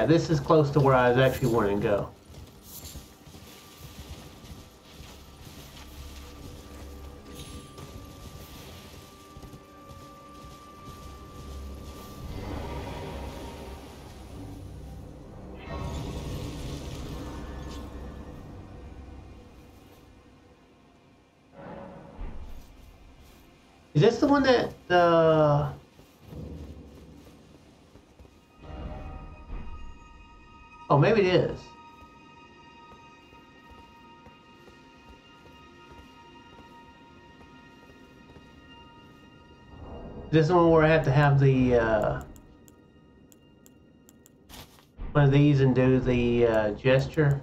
This is close to where I was actually wanting to go. This one where I have to have the uh, one of these and do the uh, gesture.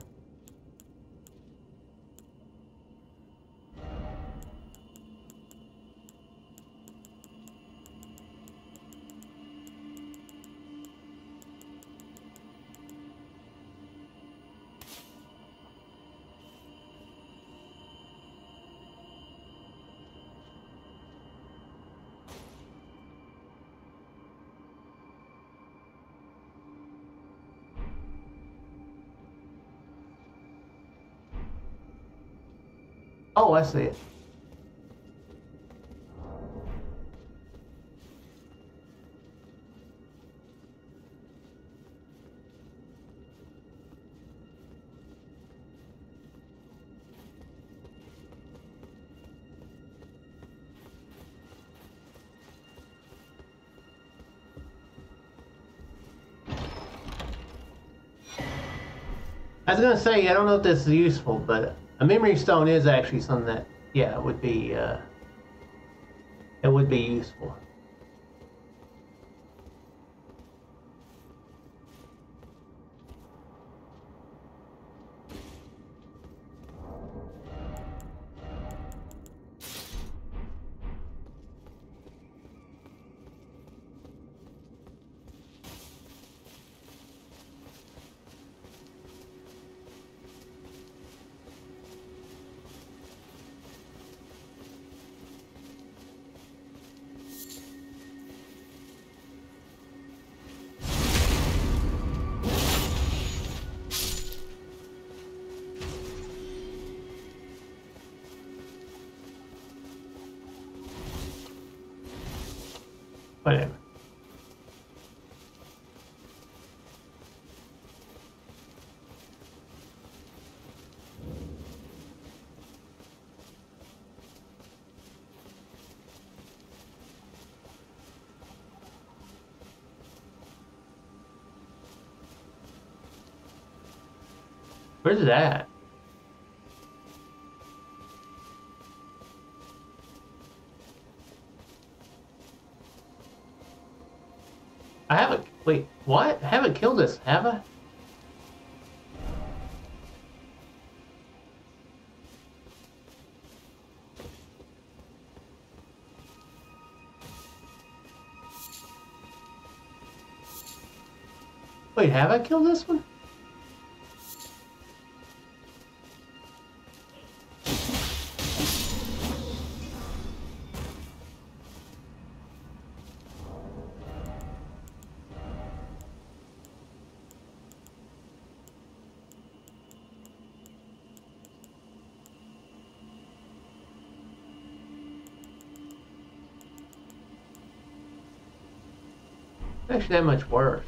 I see it. I was gonna say I don't know if this is useful, but a memory stone is actually something that yeah it would be uh, it would be useful. Where's that? I haven't. Wait, what? I haven't killed this, have I? Wait, have I killed this one? Actually, that much worse.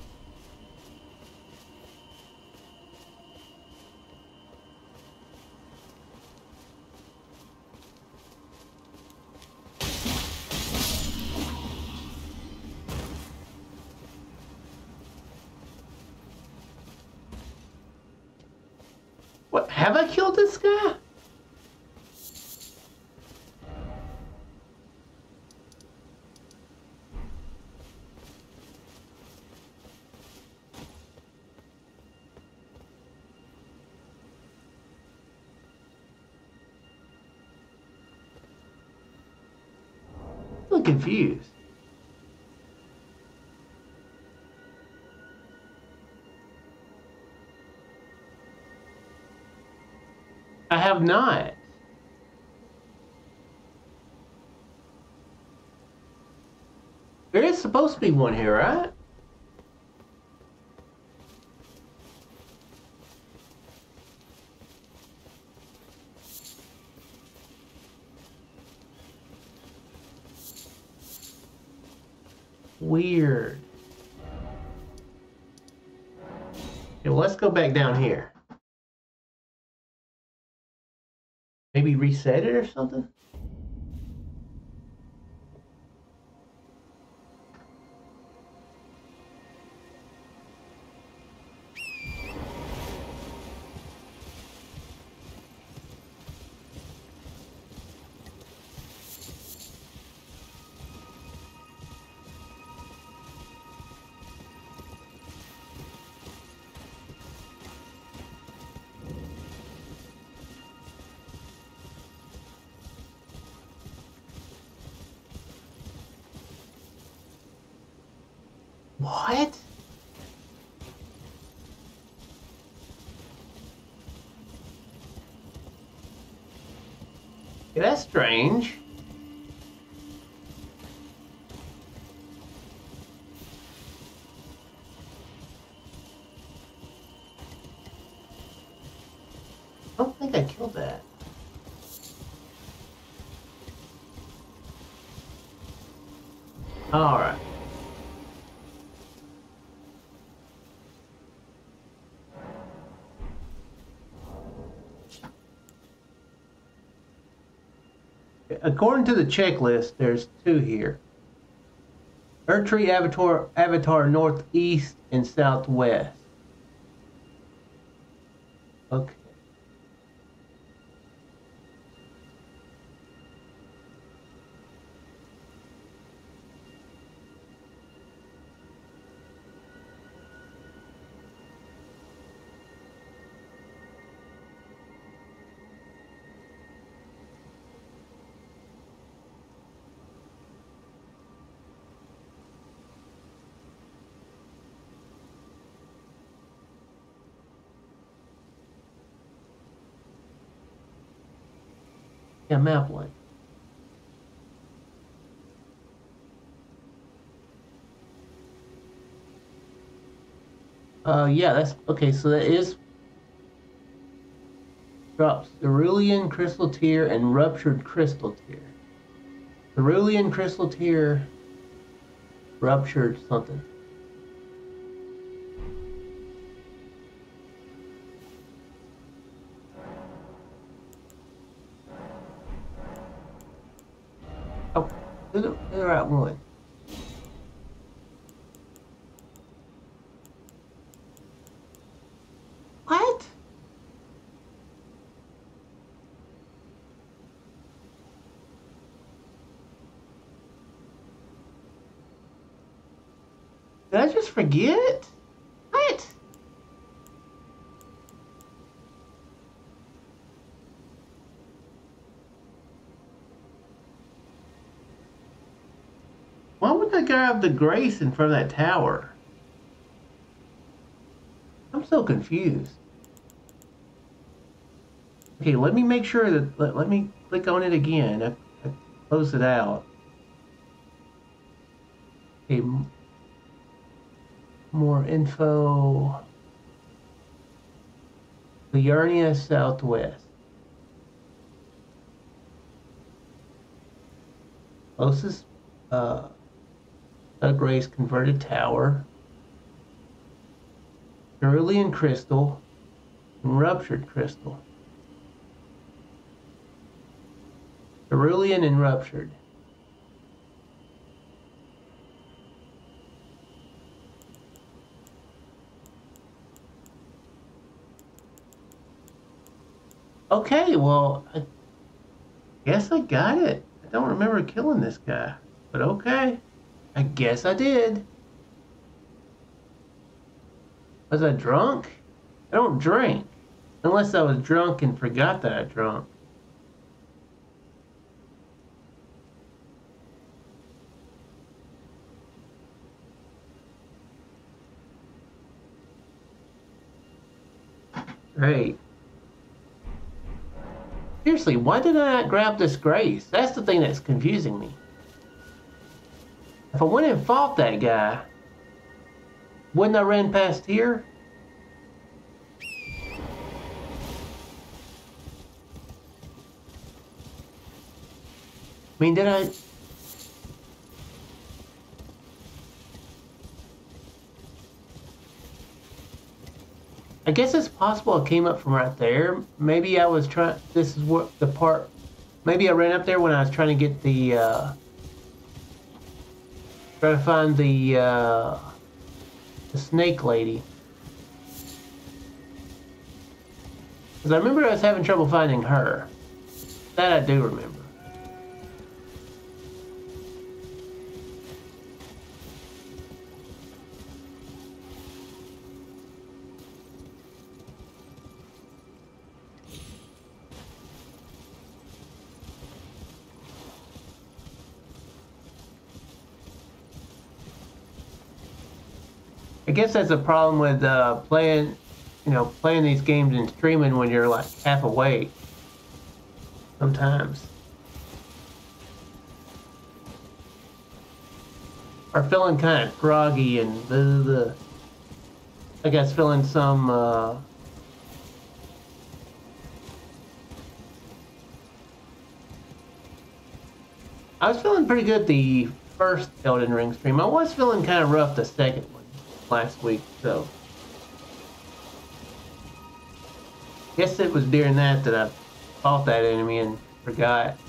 What? Have I killed this guy? Confused. I have not. There is supposed to be one here, right? Weird. Okay, well, let's go back down here. Maybe reset it or something? Strange. According to the checklist, there's two here. Erdtree Avatar, Avatar Northeast and Southwest. Map. Uh, yeah, that's okay. So that is drops cerulean crystal tear and ruptured crystal tear. Cerulean crystal tear ruptured something. One. What? Did I just forget? What? Why would that guy have the grace in front of that tower? I'm so confused. Okay, let me make sure that let, let me click on it again. I, I close it out. Okay, more info. Liurnia Southwest. Closest uh, Grace converted tower. Cerulean crystal and ruptured crystal. Cerulean and ruptured. Okay, well, I guess I got it. I don't remember killing this guy, but okay. I guess I did. Was I drunk? I don't drink. Unless I was drunk and forgot that I drunk. Great. Seriously, why did I not grab this grace? That's the thing that's confusing me. If I went and fought that guy, wouldn't I ran past here? I mean, did I? I guess it's possible I came up from right there. Maybe I was trying. This is what the part. Maybe I ran up there when I was trying to get the. Uh, to find the uh, the snake lady. Because I remember I was having trouble finding her. That I do remember. I guess that's a problem with uh, playing, you know, playing these games and streaming when you're like half awake. Sometimes. Or feeling kind of groggy and the. I guess feeling some. Uh, I was feeling pretty good the first Elden Ring stream. I was feeling kind of rough the second last week, so. Guess it was during that that I fought that enemy and forgot.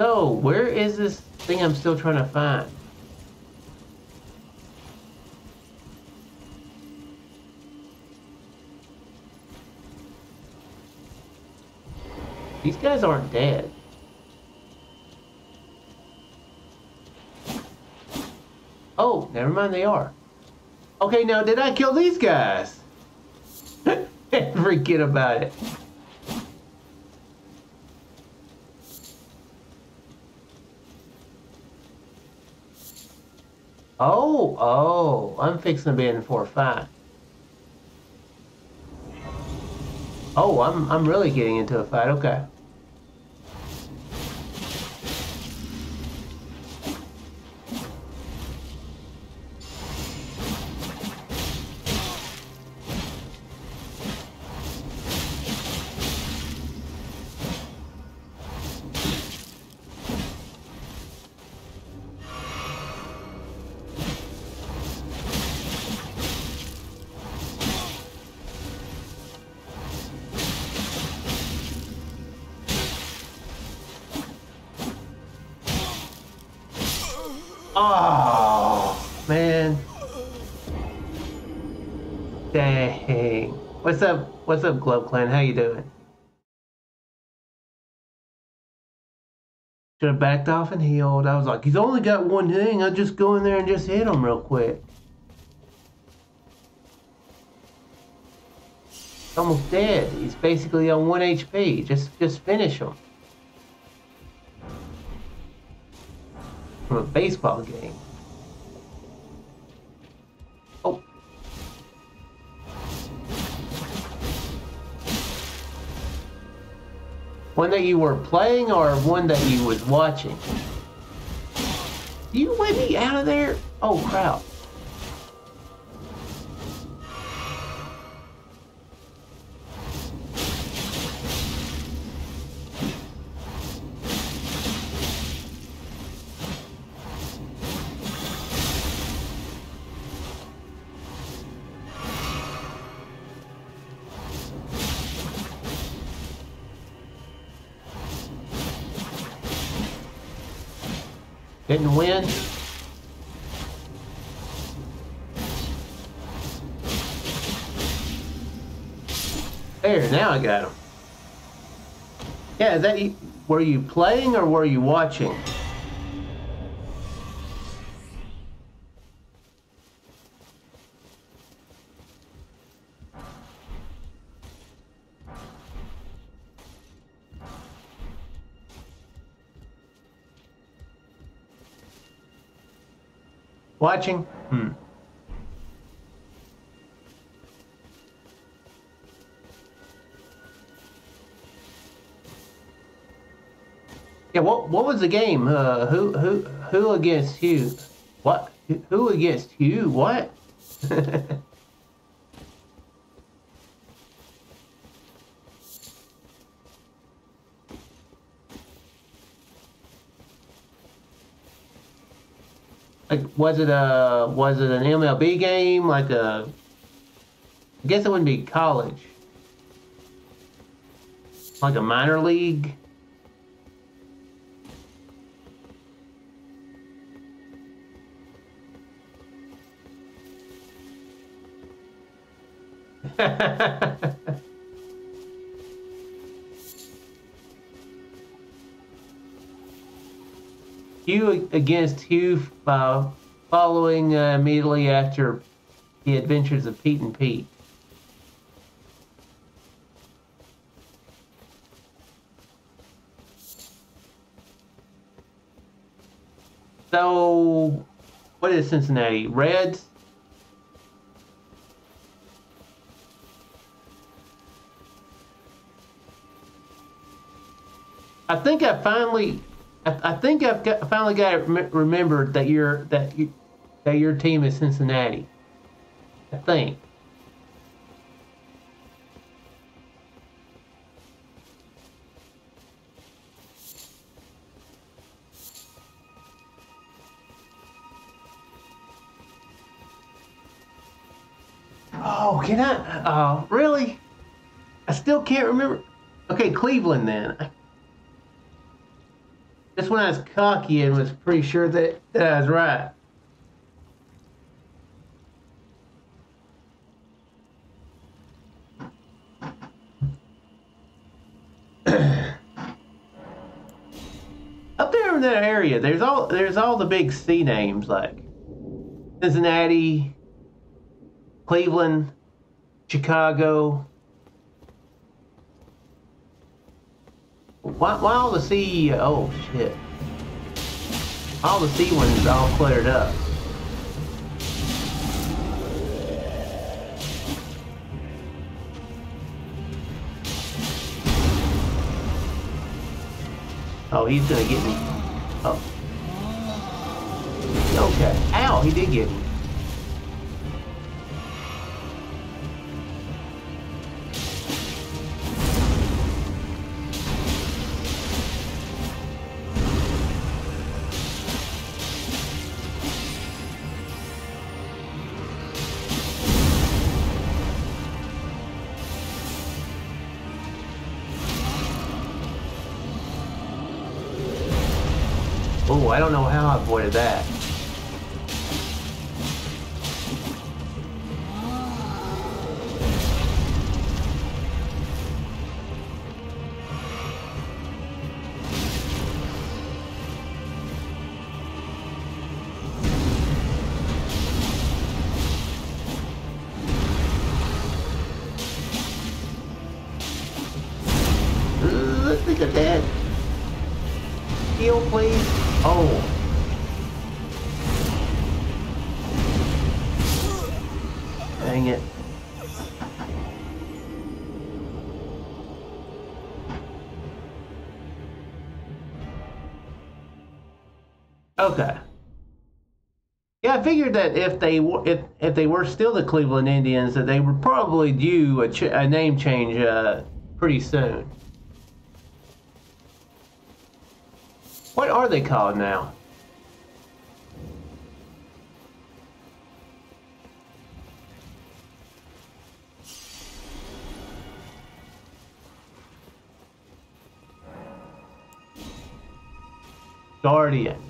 So, where is this thing I'm still trying to find? These guys aren't dead. Oh, never mind, they are. Okay, now did I kill these guys? Forget about it. Oh, oh, I'm fixing to be in for a fight. Oh, I'm I'm really getting into a fight. Okay. Dang. What's up? What's up, Glove Clan? How you doing? Should have backed off and healed. I was like, he's only got one thing. I'll just go in there and just hit him real quick. Almost dead. He's basically on one HP. Just, just finish him. From a baseball game. One that you were playing or one that you was watching? You let me out of there? Oh crap. Now I got him. Yeah, is that were you playing or were you watching? Watching? What was the game? Uh, who who who against who? What? Who against who? What? like, was it a was it an MLB game? Like a? I guess it wouldn't be college. Like a minor league. Hugh against Hugh uh, following uh, immediately after the adventures of Pete and Pete. So, what is Cincinnati? Reds? I think I finally, I, I think I've got, finally got it rem- remembered that your that you, that your team is Cincinnati. I think. Oh, can I? Oh, really? I still can't remember. Okay, Cleveland then. Just when I was cocky and was pretty sure that, that I was right. Up there in that area, there's all there's all the big C names like Cincinnati, Cleveland, Chicago. Why, why all the C? Oh shit! All the C ones all cleared up. Oh, he's gonna get me. Oh. Okay. Ow, he did get me. Okay. Yeah, I figured that if they if if they were still the Cleveland Indians, that they would probably do a, ch- a name change uh, pretty soon. What are they called now? Guardians.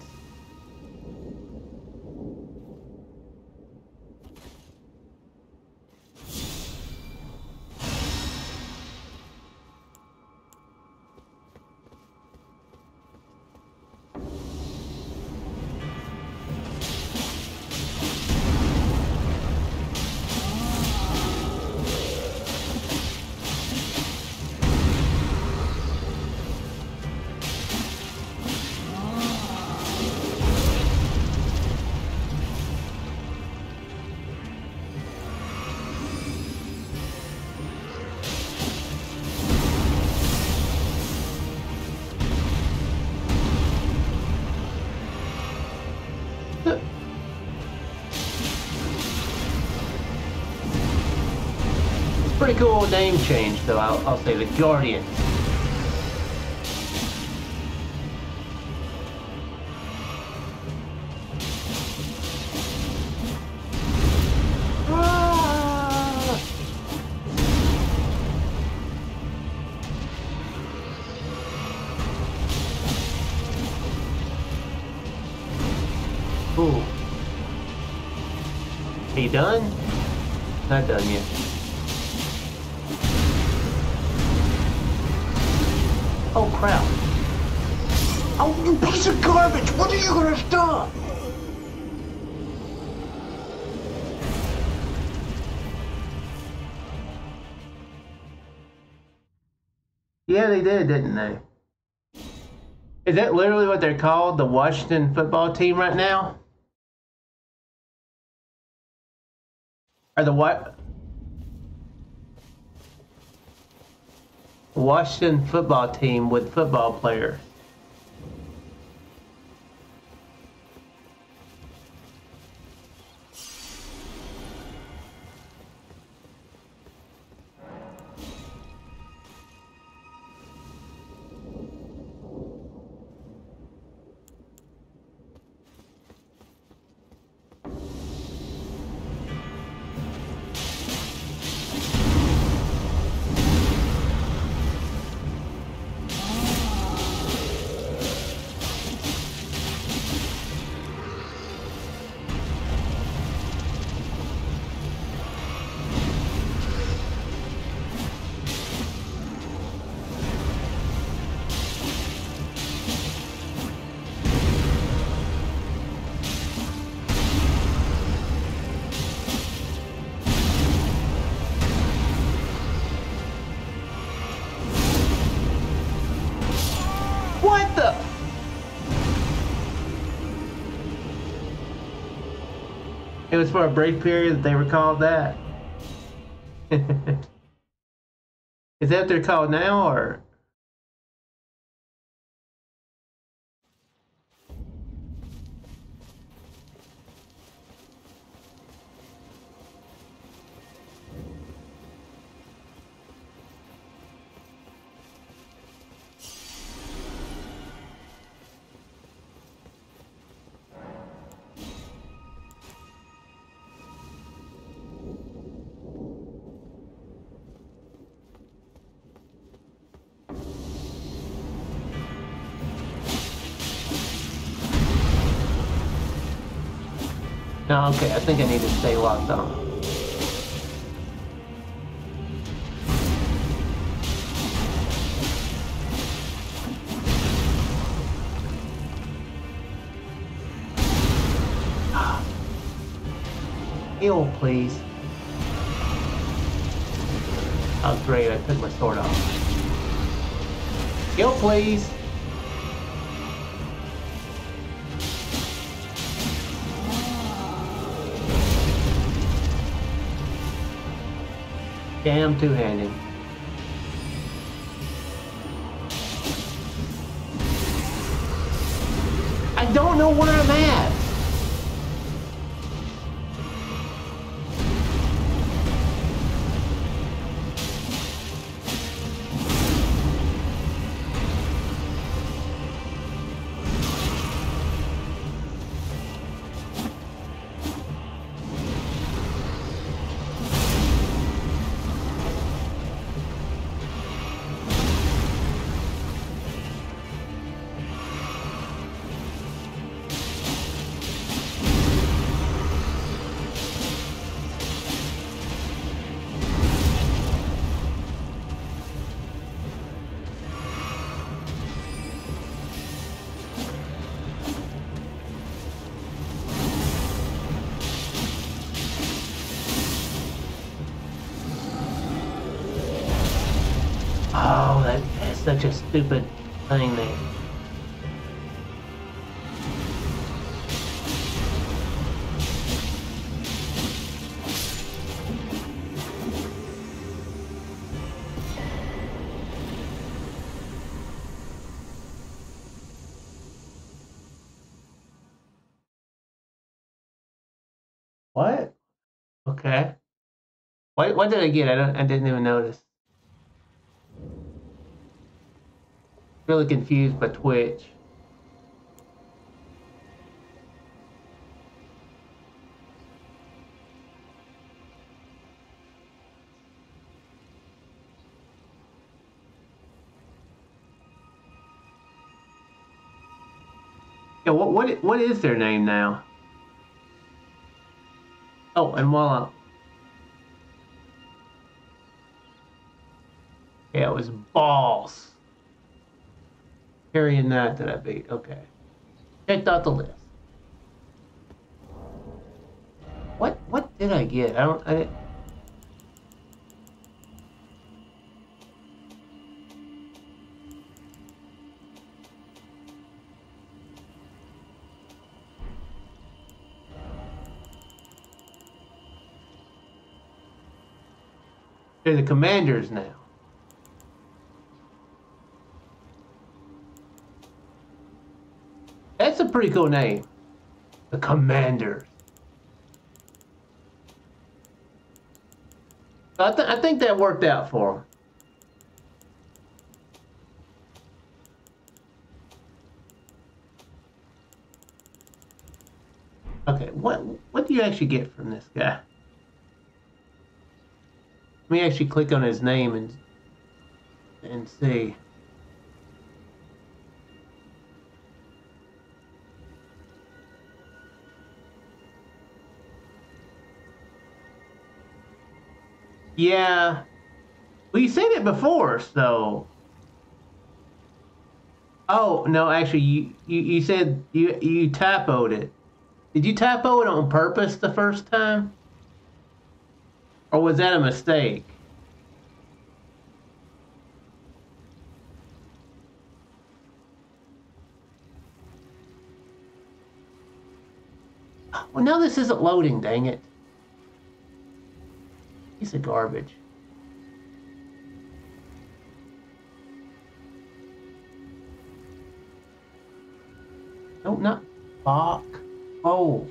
Name change, though. I'll, I'll say the Guardians. Is that literally what they're called? The Washington football team right now? Or the what? Washington football team with football players. Was for a break period that they were called that. Is that what they're called now, or? Okay, I think I need to stay locked on. Heal, please. Oh, great, I took my sword off. Kill, please. Damn two-handed. I don't know where stupid thing there. What? Okay. What, what did I get? I, don't, I didn't even notice. Really confused by Twitch. Yeah, what what what is their name now? Oh, and I'm Yeah, it was balls. Carrying that that I beat. Okay. Checked out the list. What what did I get? I don't I They're the commanders now. A pretty cool name. The Commander. I, th- I think that worked out for him. Okay, what what do you actually get from this guy? Let me actually click on his name and and see. Yeah. Well, you said it before, so. Oh no, actually, you you, you said you you typoed it. Did you typo it on purpose the first time, or was that a mistake? Well, now this isn't loading. Dang it. Piece of garbage. Oh, no, not Bach. Oh.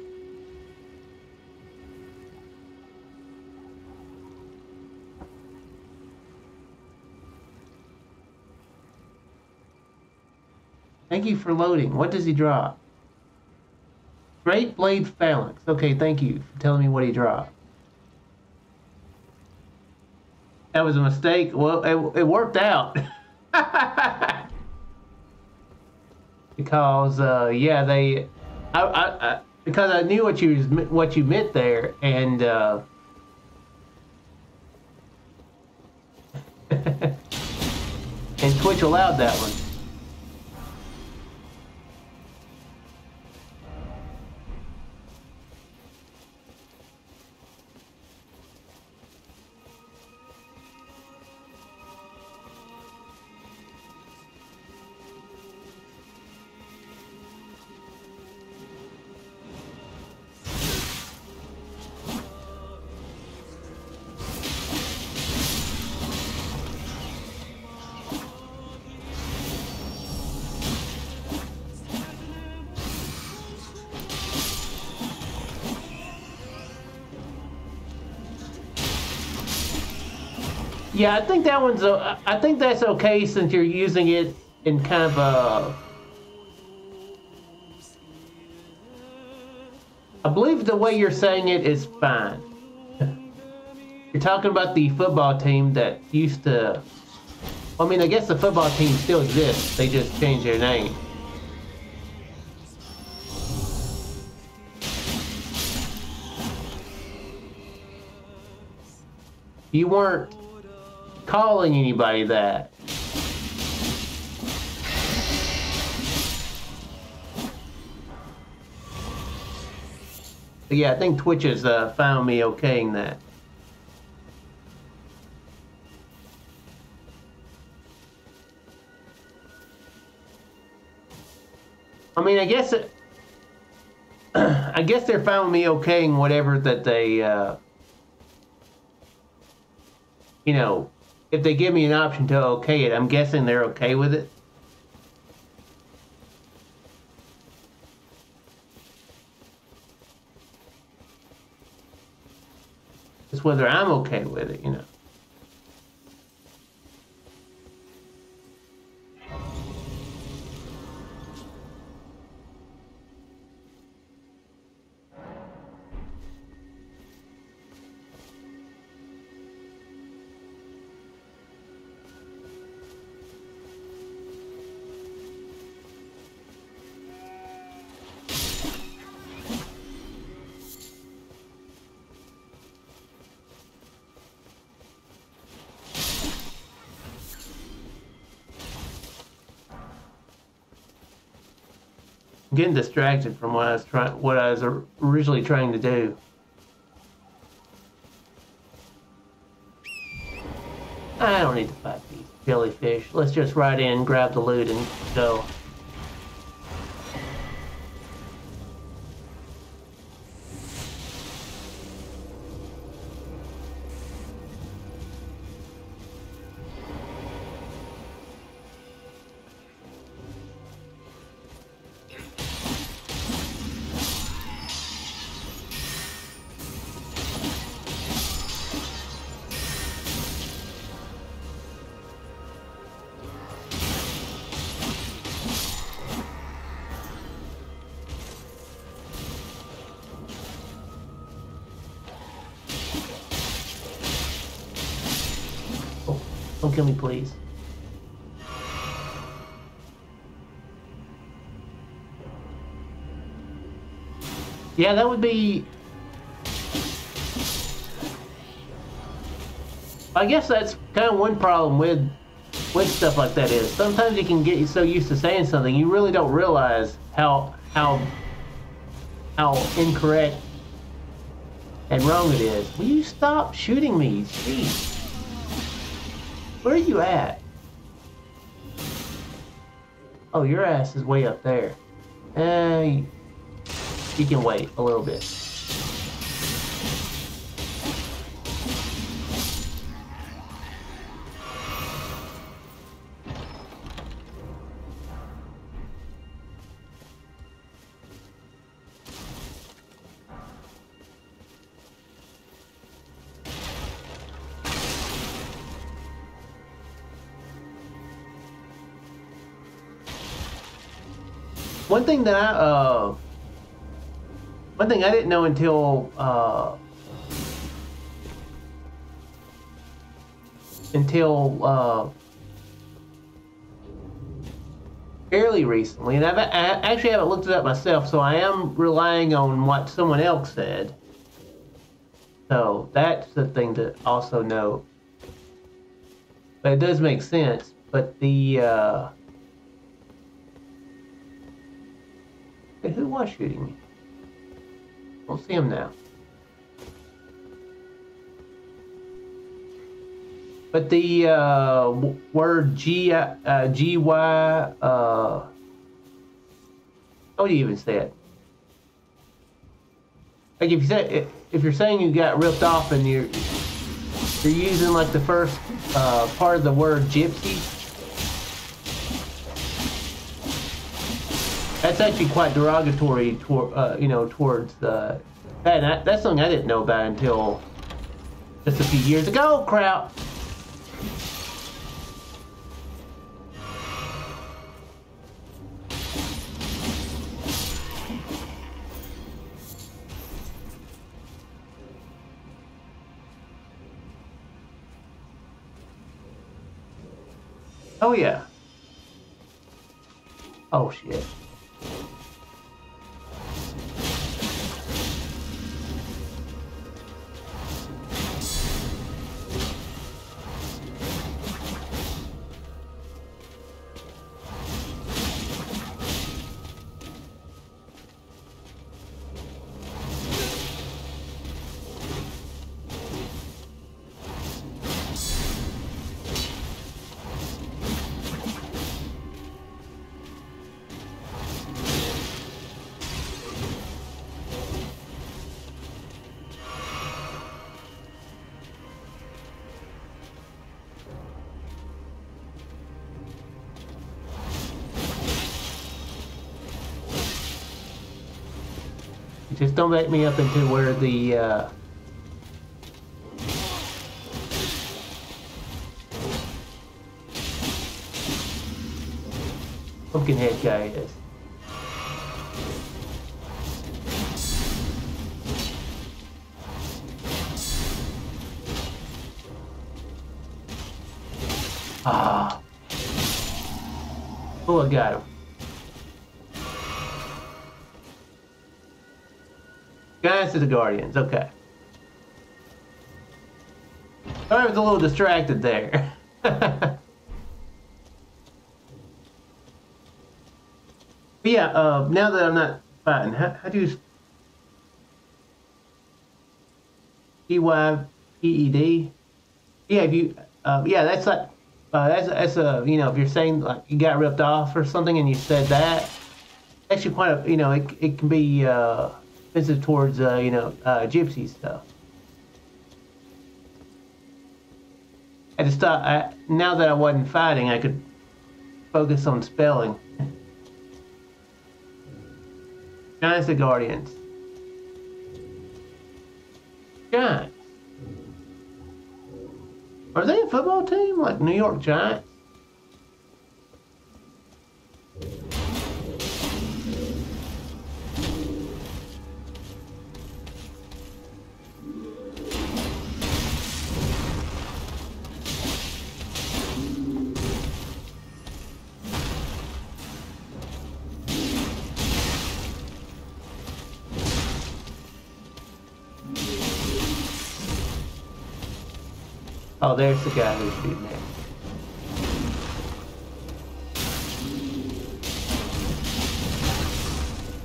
Thank you for loading. What does he drop? Great Blade Phalanx. Okay, thank you for telling me what he dropped. That was a mistake. Well, it, it worked out. because uh, yeah, they, I, I, I, because I knew what you what you meant there, and uh, and Twitch allowed that one. Yeah, I think that one's. I think that's okay since you're using it in kind of a. I believe the way you're saying it is fine. You're talking about the football team that used to. I mean, I guess the football team still exists. They just changed their name. You weren't calling anybody that. But yeah, I think Twitch has uh, found me okaying that. I mean, I guess it, I guess they're with me okaying whatever that they, uh, you know, if they give me an option to okay it, I'm guessing they're okay with it. It's whether I'm okay with it, you know. Getting distracted from what I was trying, what I was originally trying to do. I don't need to fight these jellyfish. Let's just ride in, grab the loot, and go. Kill me, please. Yeah, that would be... I guess that's kind of one problem with with stuff like that is sometimes you can get so used to saying something you really don't realize how how how incorrect and wrong it is. Will you stop shooting me? Jeez. Where are you at? Oh, your ass is way up there. Uh, you, you can wait a little bit. One thing that I uh, one thing I didn't know until uh, until uh, fairly recently, and I've, I actually haven't looked it up myself, so I am relying on what someone else said. So that's the thing to also know. But it does make sense. But the uh, who shooting me? Don't see him now. But the uh, word G uh, G Y uh, how do you even say it? Like if you say if you're saying you got ripped off and you're you're using like the first uh, part of the word gypsy, that's actually quite derogatory toward uh, you know towards the and that's something I didn't know about until just a few years ago. Crap. Oh yeah. Oh shit. Don't back me up into where the uh, Pumpkinhead guy is. Ah. Oh, I got him. The Guardians, okay. I was a little distracted there. yeah, uh, now that I'm not fighting, how, how do you... E-Y-P-E-D? Yeah, if you... Uh, yeah, that's like... Uh, that's, that's a, you know, if you're saying like you got ripped off or something and you said that, actually quite a, you know, it, it can be, uh, offensive towards uh, you know uh, gypsy stuff. I just thought I, now that I wasn't fighting, I could focus on spelling. Giants the Guardians. Giants. Are they a football team like New York Giants? Oh, there's the guy who's shooting there.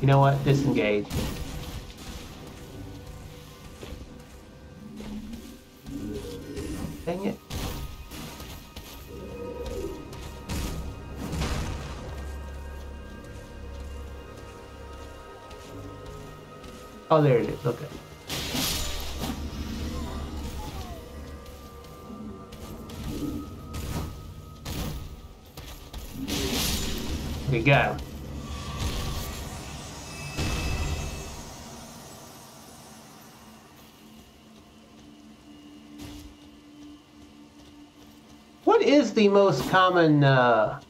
You know what? Disengage. Dang it. Oh, there it is. Okay. Go. What is the most common, uh,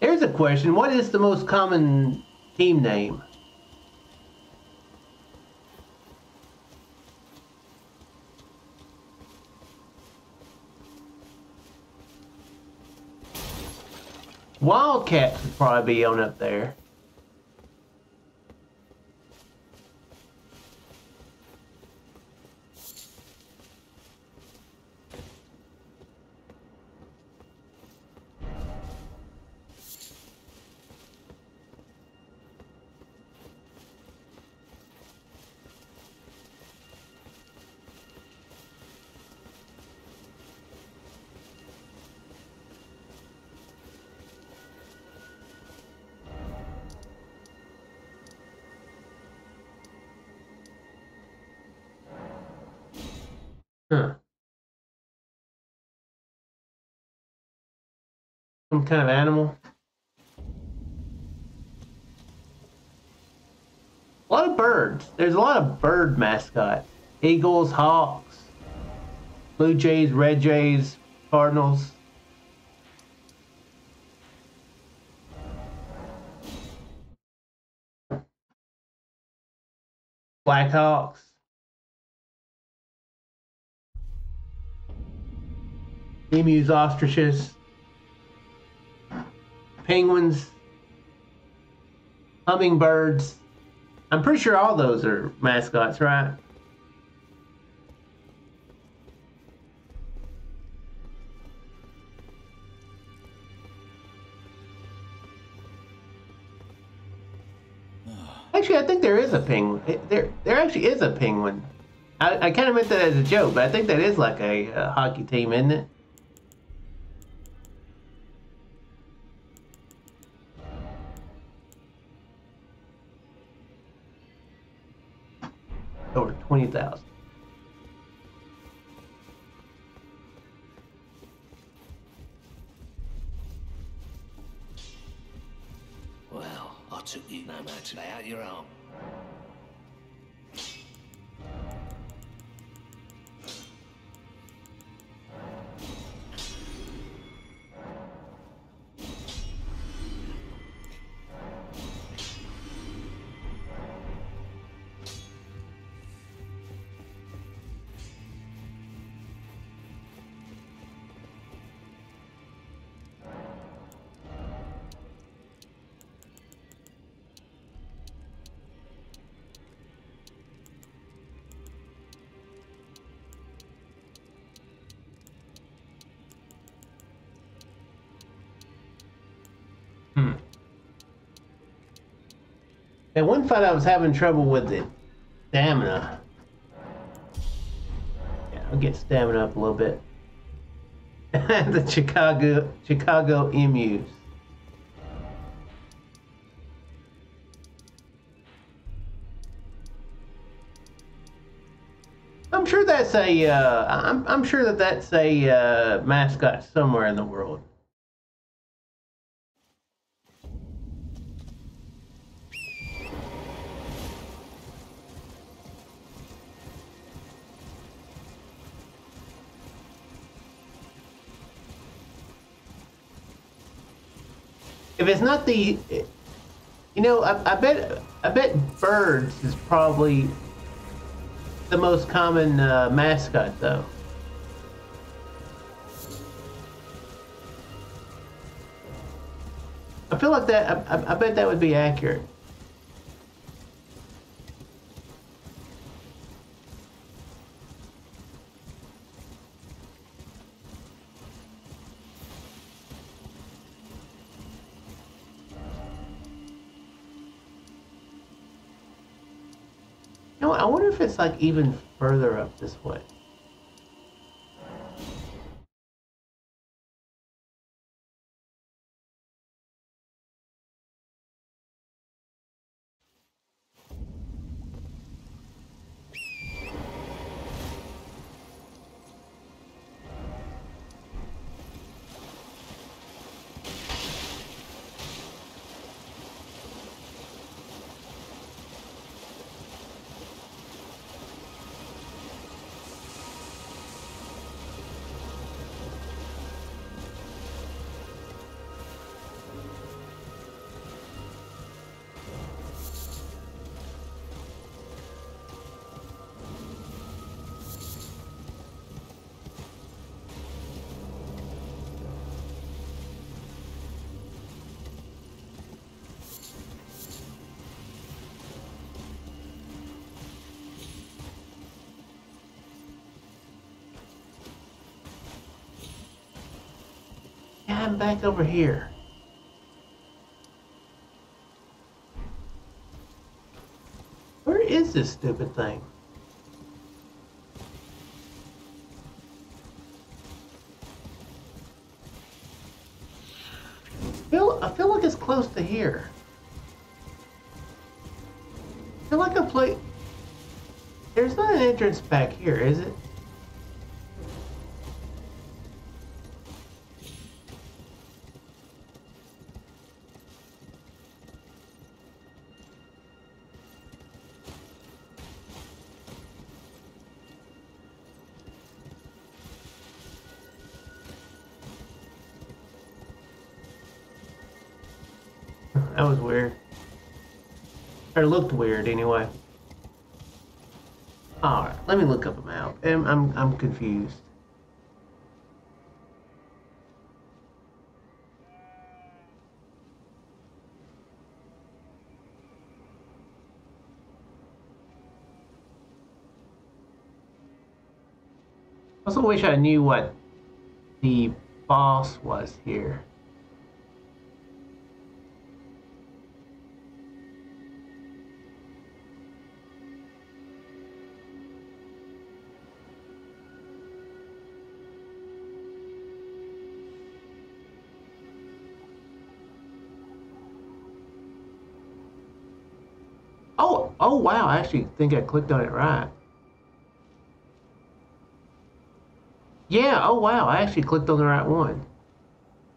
here's a question. What is the most common team name? Wildcats would probably be on up there. Some kind of animal. A lot of birds. There's a lot of bird mascots. Eagles, hawks, blue jays, red jays, cardinals. Blackhawks. Emus, ostriches. Penguins, hummingbirds. I'm pretty sure all those are mascots, right? Actually, I think there is a penguin. There, there actually is a penguin. I, I kind of meant that as a joke, but I think that is like a, uh hockey team, isn't it? Twenty thousand. Well, I took you no matter out your arm. At one fight, I was having trouble with the stamina. Yeah, I'll get stamina up a little bit. the Chicago Chicago Emus. I'm sure that's a. Uh, I'm I'm sure that that's a uh, mascot somewhere in the world. If it's not the you know I, I bet i bet birds is probably the most common uh, mascot though. I feel like that I, I, I bet that would be accurate You know, like even further up this way. I'm back over here. Where is this stupid thing? I feel, I feel like it's close to here. I feel like I play. There's not an entrance back here, is it? or looked weird anyway. Alright, let me look up a map. I'm, I'm, I'm confused. I also wish I knew what the boss was here. I actually think I clicked on it right. Yeah, oh wow, I actually clicked on the right one.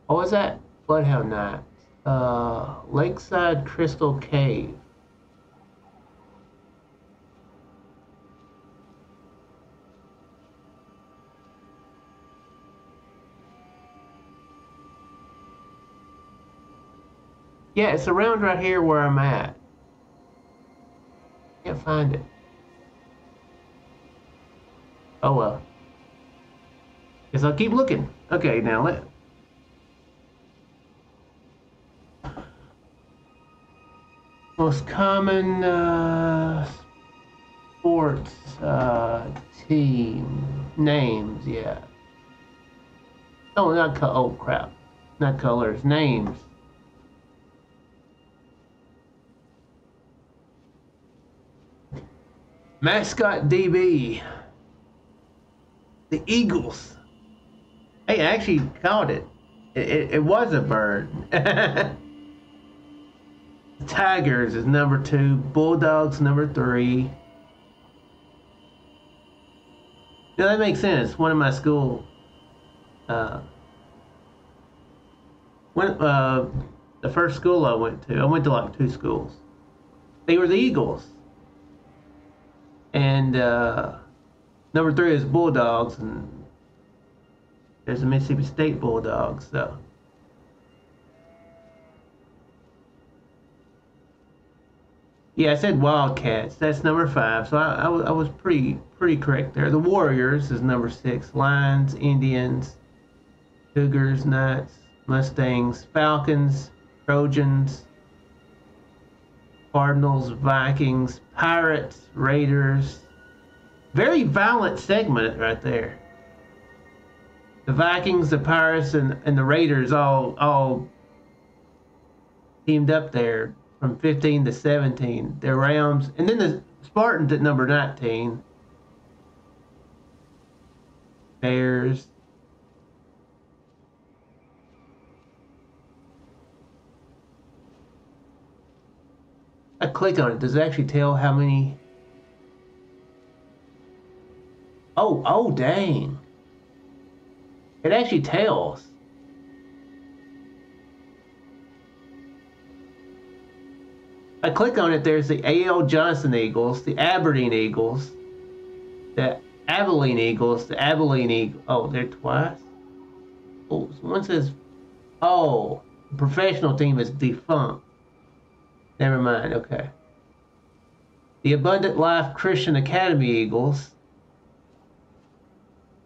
What was that? Bloodhound Knight. Uh, Lakeside Crystal Cave. Yeah, it's around right here where I'm at. Can't find it. Oh well. Guess I'll keep looking. Okay, now let. Most common uh, sports uh, team names, yeah. Oh, not co- oh crap, not colors, names. Mascot DB. The Eagles. Hey, I actually caught it. It, it, it was a bird. Tigers is number two. Bulldogs number three. Yeah, that makes sense. One of my school. Uh, when, uh, the first school I went to, I went to like two schools. They were the Eagles. And uh, number three is Bulldogs, and there's the Mississippi State Bulldogs. So. Yeah, I said Wildcats. That's number five. So I, I, I was pretty pretty correct there. The Warriors is number six. Lions, Indians, Cougars, Knights, Mustangs, Falcons, Trojans, Cardinals, Vikings, Pirates, Raiders. Very violent segment right there. The Vikings, the Pirates, and, and the Raiders all all teamed up there from 15 to 17. The Rams, and then the Spartans at number 19. Bears. I click on it. Does it actually tell how many? Oh, oh, dang. It actually tells. I click on it, there's the A.L. Johnson Eagles, the Aberdeen Eagles, the Abilene Eagles, the Abilene Eagles. Oh, they're twice? Oh, one says, oh, professional team is defunct. Never mind, okay. The Abundant Life Christian Academy Eagles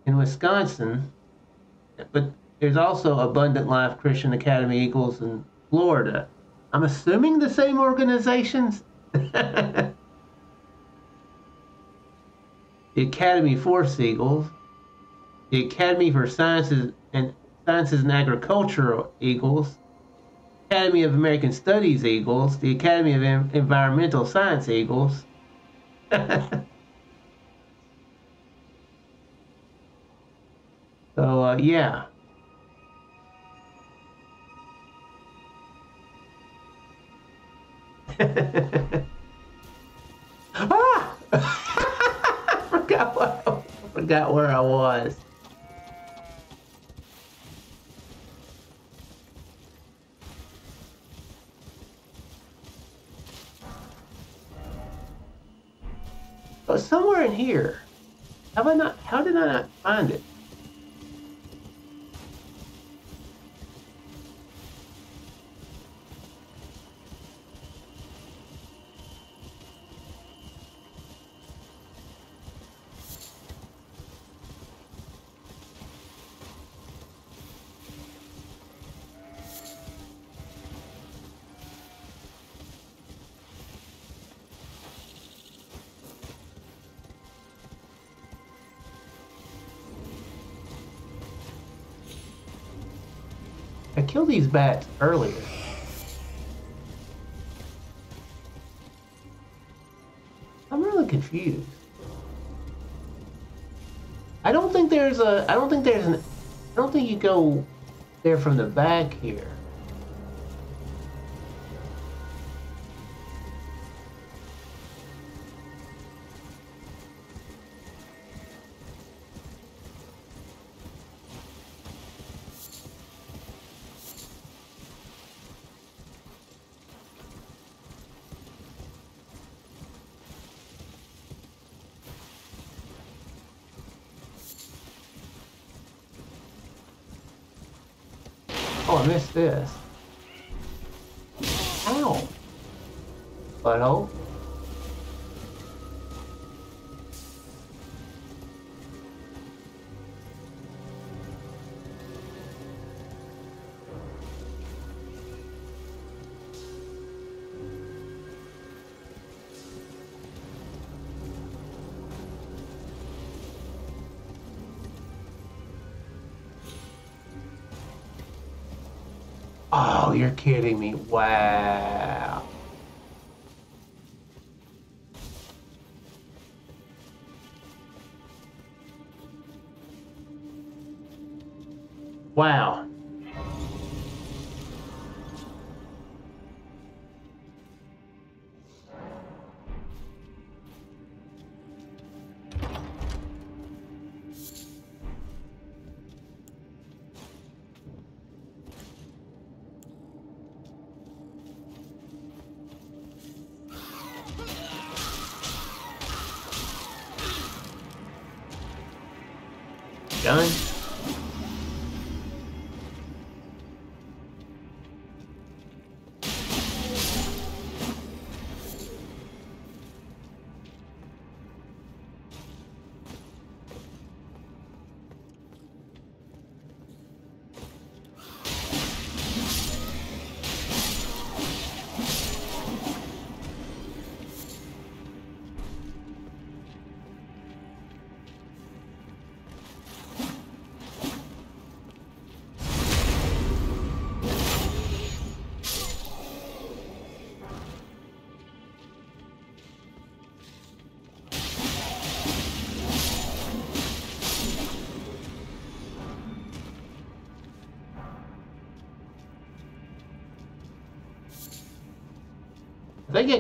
in Wisconsin, but there's also Abundant Life Christian Academy Eagles in Florida. I'm assuming the same organizations. the Academy Force Eagles, the Academy for Sciences and Sciences and Agriculture Eagles, Academy of American Studies Eagles, the Academy of en Environmental Science Eagles. so uh, yeah. ah! I forgot what I forgot where I was. Oh, somewhere in here. Have I not? How did I not find it? These bats earlier. I'm really confused. I don't think there's a. I don't think there's an. I don't think you go there from the back here. This. Kidding me. Wow.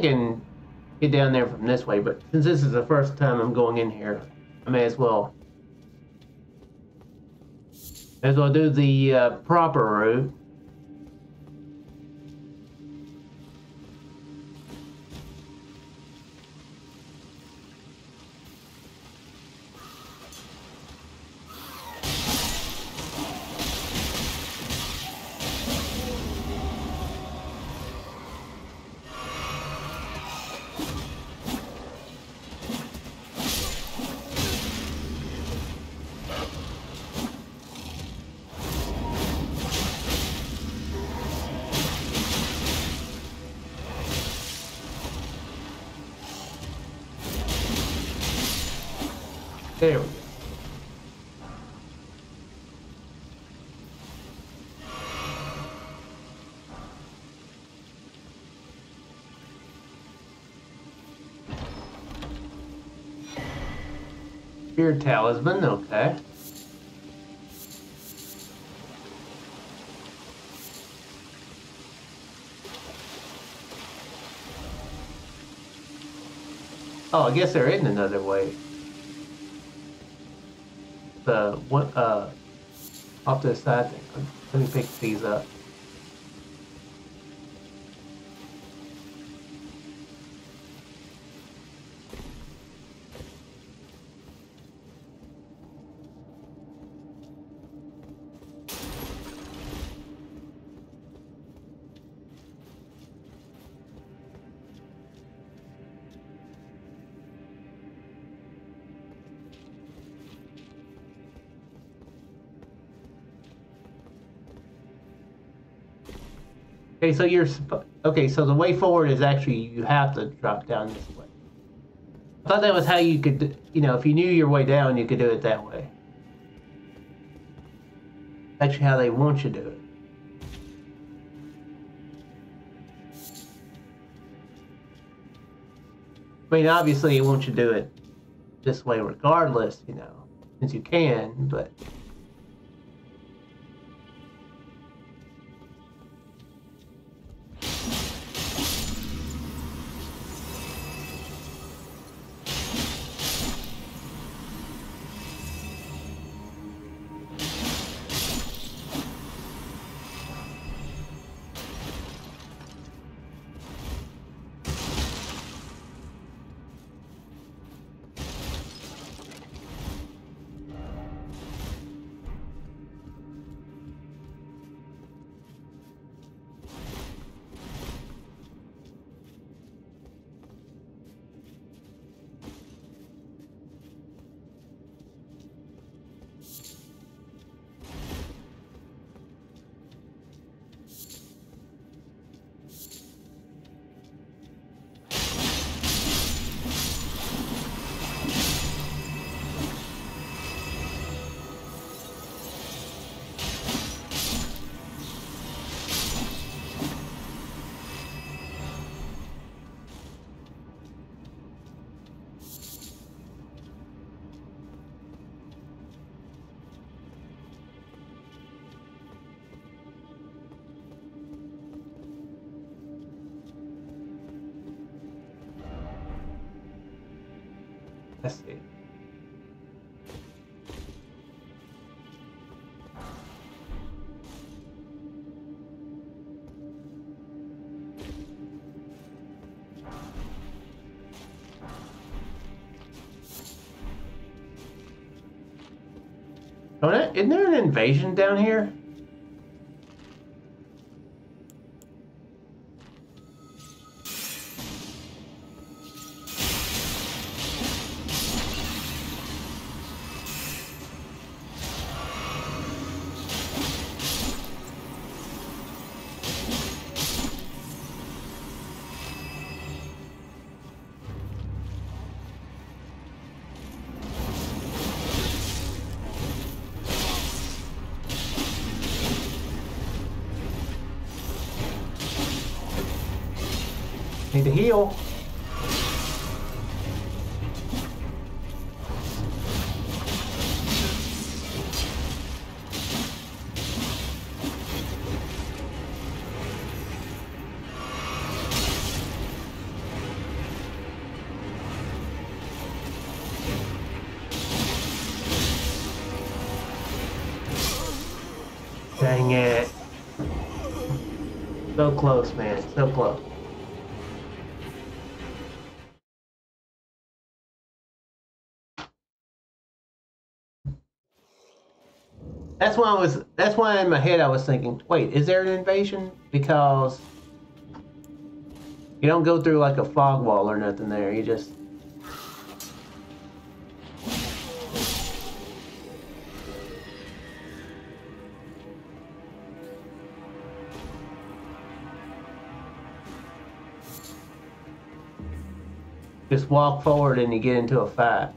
Can get down there from this way, but since this is the first time I'm going in here, I may as well. May as well do the uh, proper route. There we go. Talisman, okay. Oh, I guess there isn't another way. The what? Uh, off to the side. Let me pick these up. Okay, so you're okay. So the way forward is actually you have to drop down this way. I thought that was how you could, you know, if you knew your way down, you could do it that way. Actually, how they want you to do it. I mean, obviously, you want you to do it this way regardless, you know, since you can, but. Isn't there an invasion down here? Need to heal. Dang it. So close, man. So close. That's why I was. That's why in my head I was thinking, wait, is there an invasion? Because you don't go through like a fog wall or nothing there. You just. Just walk forward and you get into a fight.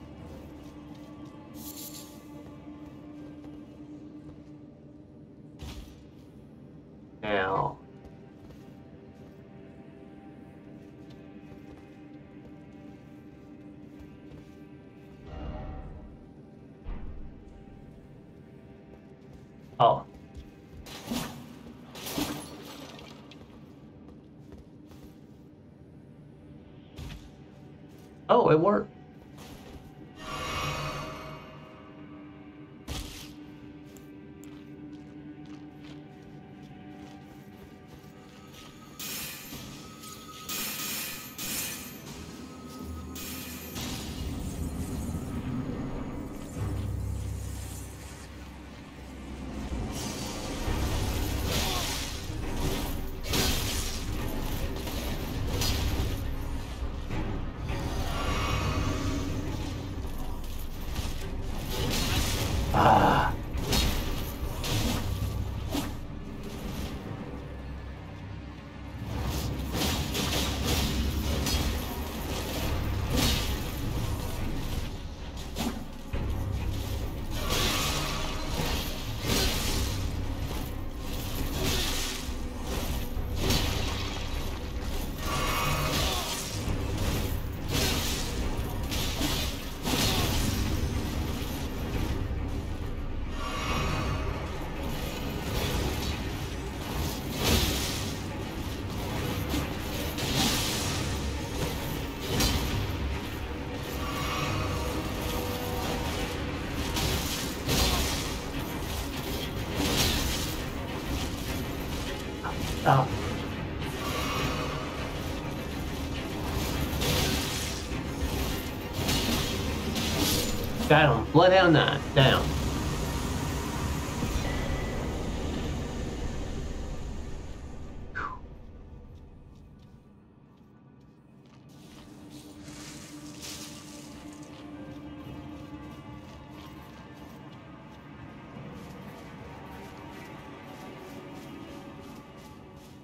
Him. Bloodhound 9. Down.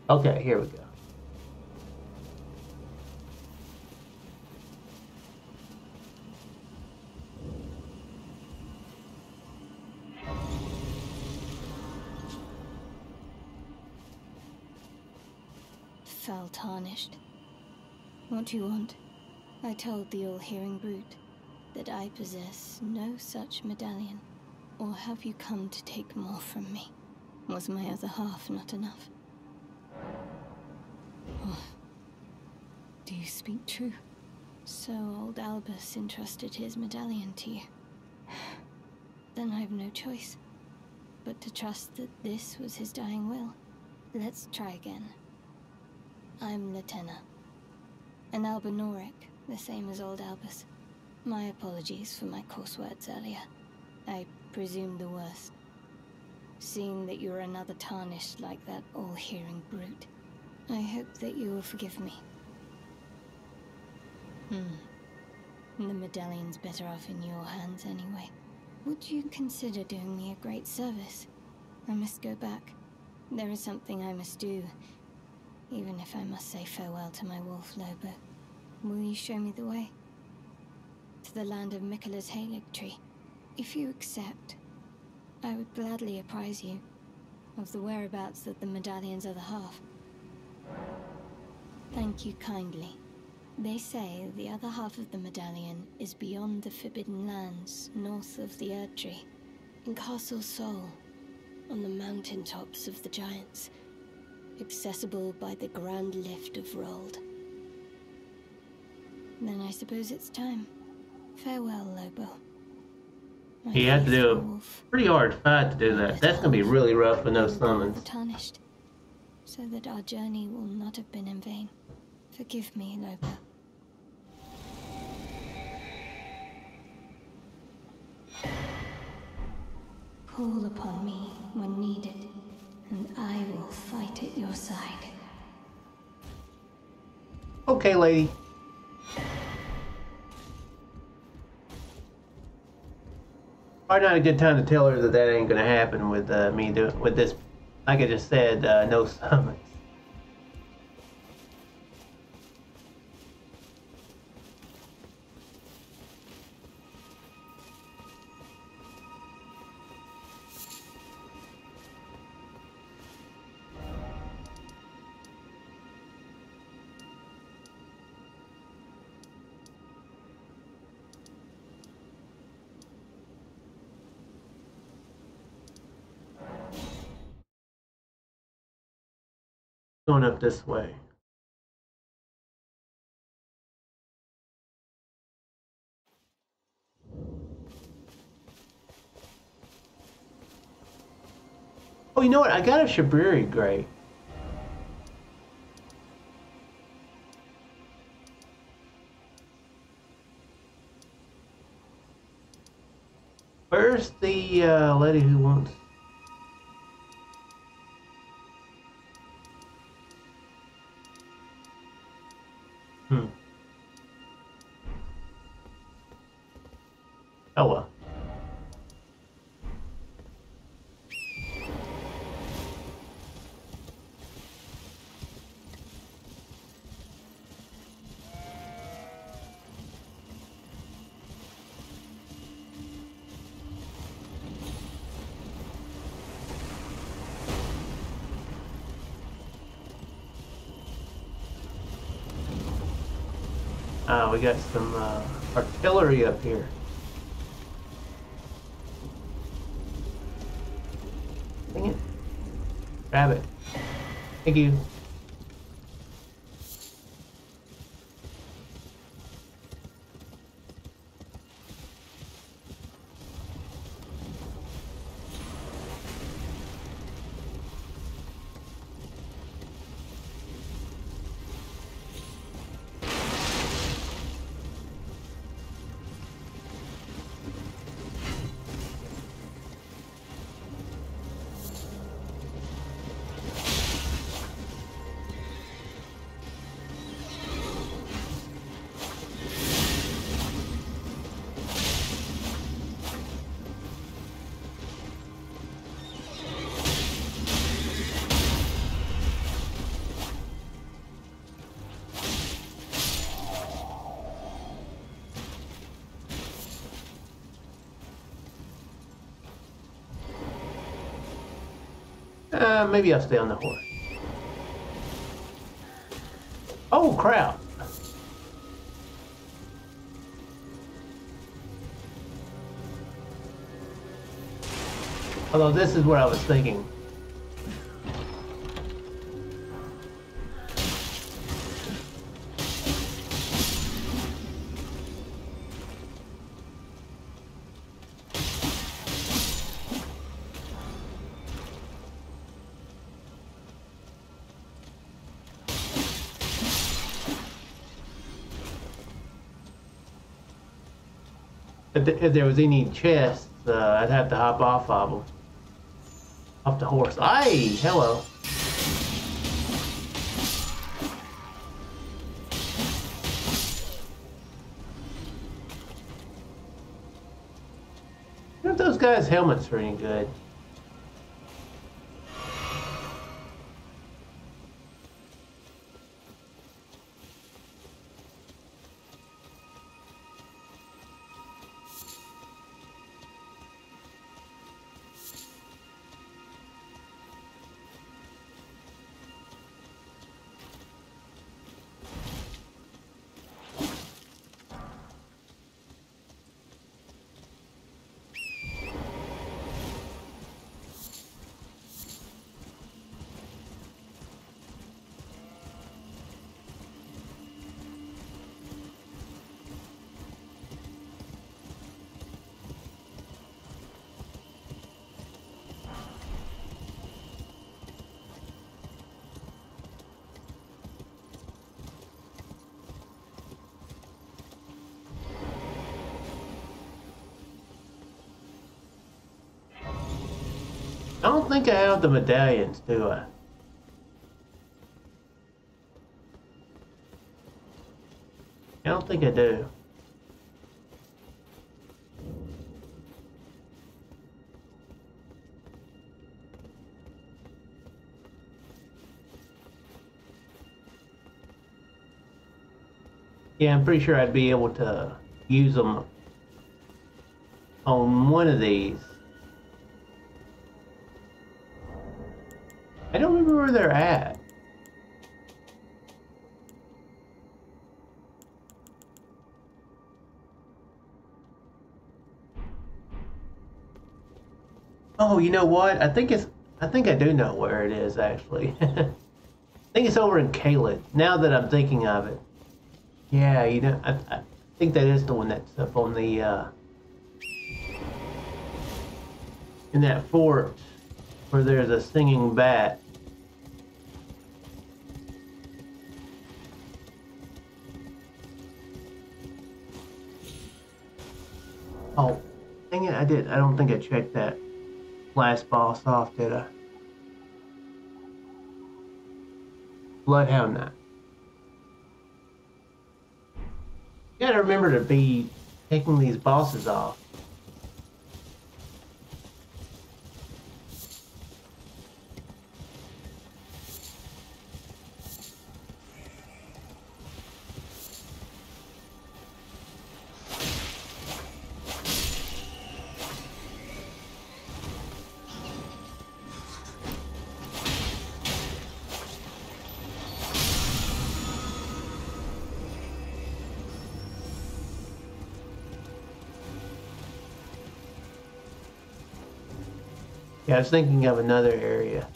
Okay, here we go. What do you want? I told the all-hearing brute that I possess no such medallion. Or have you come to take more from me? Was my other half not enough? Oh. Do you speak true? So old Albus entrusted his medallion to you. Then I've no choice but to trust that this was his dying will. Let's try again. I'm Latenna. An Albinauric, the same as old Albus. My apologies for my coarse words earlier. I presumed the worst. Seeing that you're another tarnished like that all-hearing brute. I hope that you will forgive me. Hmm. The medallion's better off in your hands anyway. Would you consider doing me a great service? I must go back. There is something I must do, even if I must say farewell to my wolf Lobo. Will you show me the way? To the land of Miquella's Halig tree. If you accept, I would gladly apprise you of the whereabouts of the medallion's other half. Thank you kindly. They say the other half of the medallion is beyond the Forbidden Lands, north of the Erdtree, in Castle Sol, on the mountain tops of the Giants, accessible by the Grand Lift of Rold. Then I suppose it's time. Farewell, Lobo. My He had to do a pretty hard fight to do that. That's gonna be really rough with no summons. Tarnished, so that our journey will not have been in vain. Forgive me, Lobo. Call upon me when needed, and I will fight at your side. Okay, lady. Probably not a good time to tell her that that ain't gonna happen with uh, me do with this. Like I just said, uh, no summons. Going up this way. Oh, you know what? I got a Shabriri Grape. Where's the uh, lady who artillery up here. Dang it. Grab it. Thank you. Uh, maybe I'll stay on the horse. Oh, crap. Although this is what I was thinking. If, th- if there was any chests, uh, I'd have to hop off of them. Off the horse. Aye, hello. If those guys' helmets are any good. Think I have the medallions, do I? I don't think I do. Yeah, I'm pretty sure I'd be able to use them on one of these. I don't remember where they're at. Oh, you know what? I think it's. I think I do know where it is actually. I think it's over in Caelid. Now that I'm thinking of it. Yeah, you know, I, I think that is the one that's up on the. Uh, in that fort where there's a singing bat. Oh, dang it, I did. I don't think I checked that last boss off, did I? Bloodhound Knight. Gotta remember to be taking these bosses off. Was thinking of another area.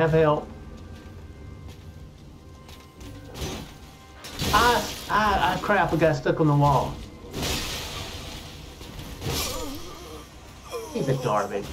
have help. I, I, I crap, I got stuck on the wall. He's a garbage.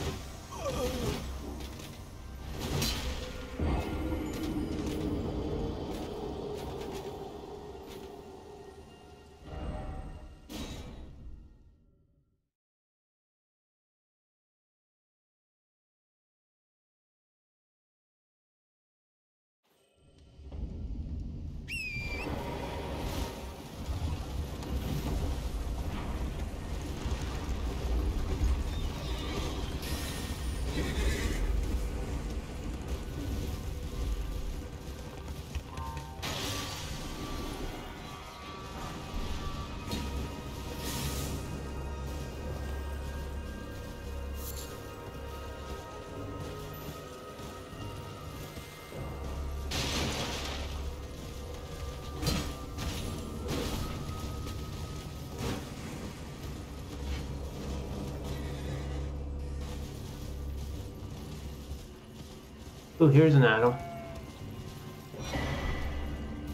Here's an item.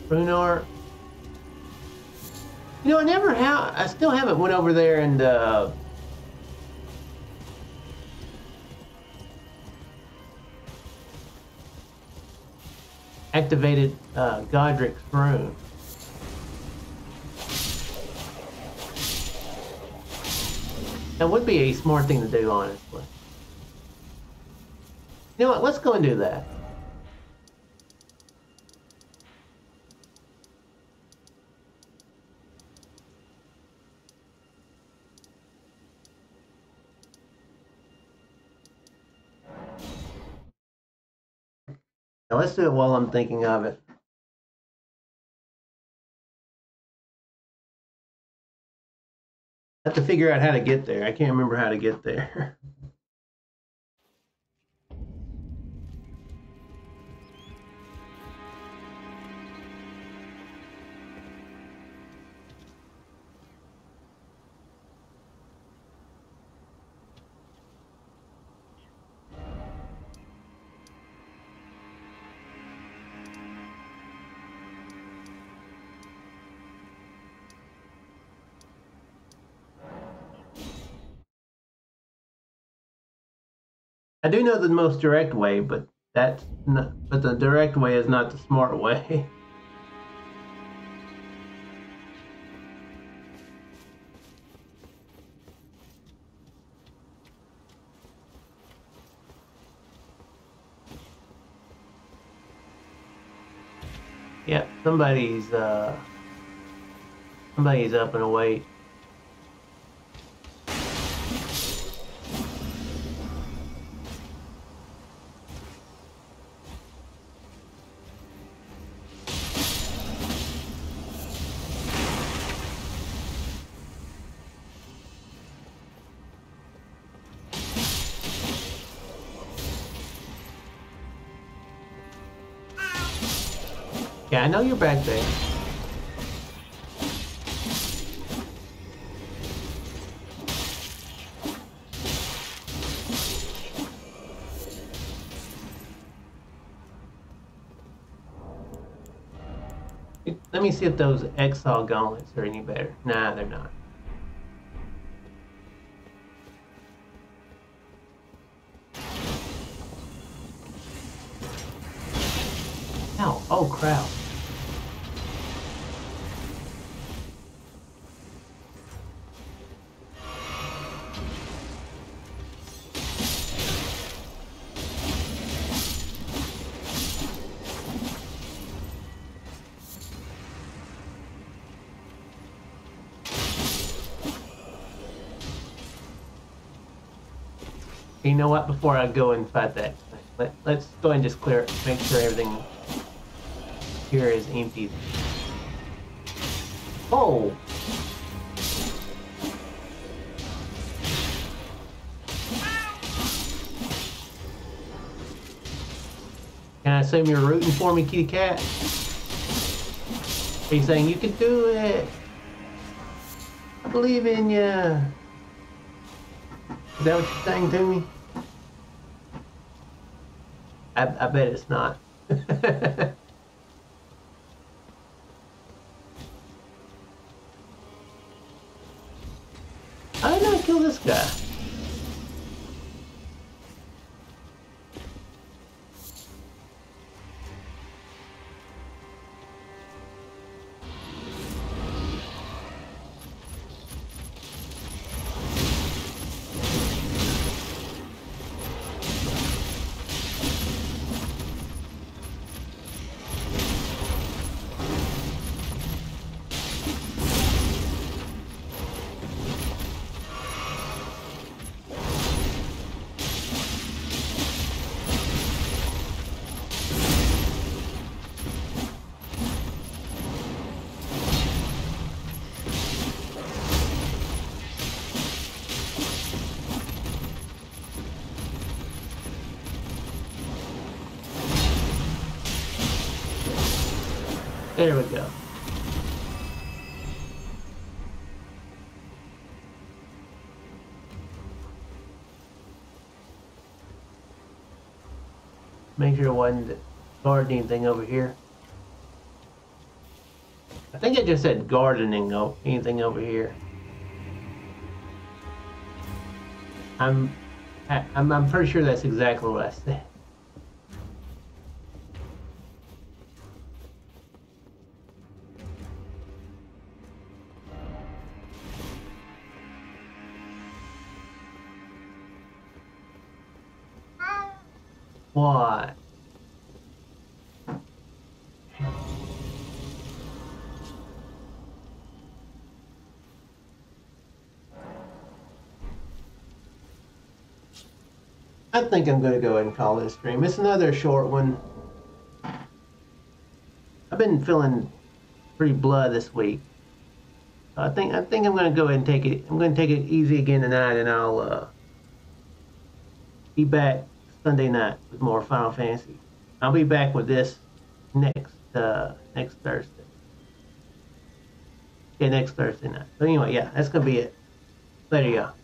Rune Arc. You know, I never have. I still haven't went over there and uh, activated uh, Godrick's rune. That would be a smart thing to do, honestly. You know what? Let's go and do that. Now let's do it while I'm thinking of it. I have to figure out how to get there. I can't remember how to get there. I do know the most direct way, but that's not, but the direct way is not the smart way. yeah, somebody's uh somebody's up and awake. Know you're back there. Let me see if those Exile gauntlets are any better. Nah, they're not. You know what? Before I go and fight that, let, let's go and just clear it, make sure everything here is empty. Oh! Can I assume you're rooting for me, kitty cat? Are you saying you can do it? I believe in you. Is that what you're saying to me? I, I bet it's not. Make sure it wasn't gardening thing over here. I think it just said gardening or anything over here. I'm, I, I'm, I'm pretty sure that's exactly what I said. I think I'm going to go ahead and call this stream. It's another short one. I've been feeling pretty blood this week. I think I think I'm going to go ahead and take it. I'm going to take it easy again tonight, and I'll uh, be back Sunday night with more Final Fantasy. I'll be back with this next uh, next Thursday. Yeah, next Thursday night. But anyway, yeah, that's gonna be it. Later, y'all.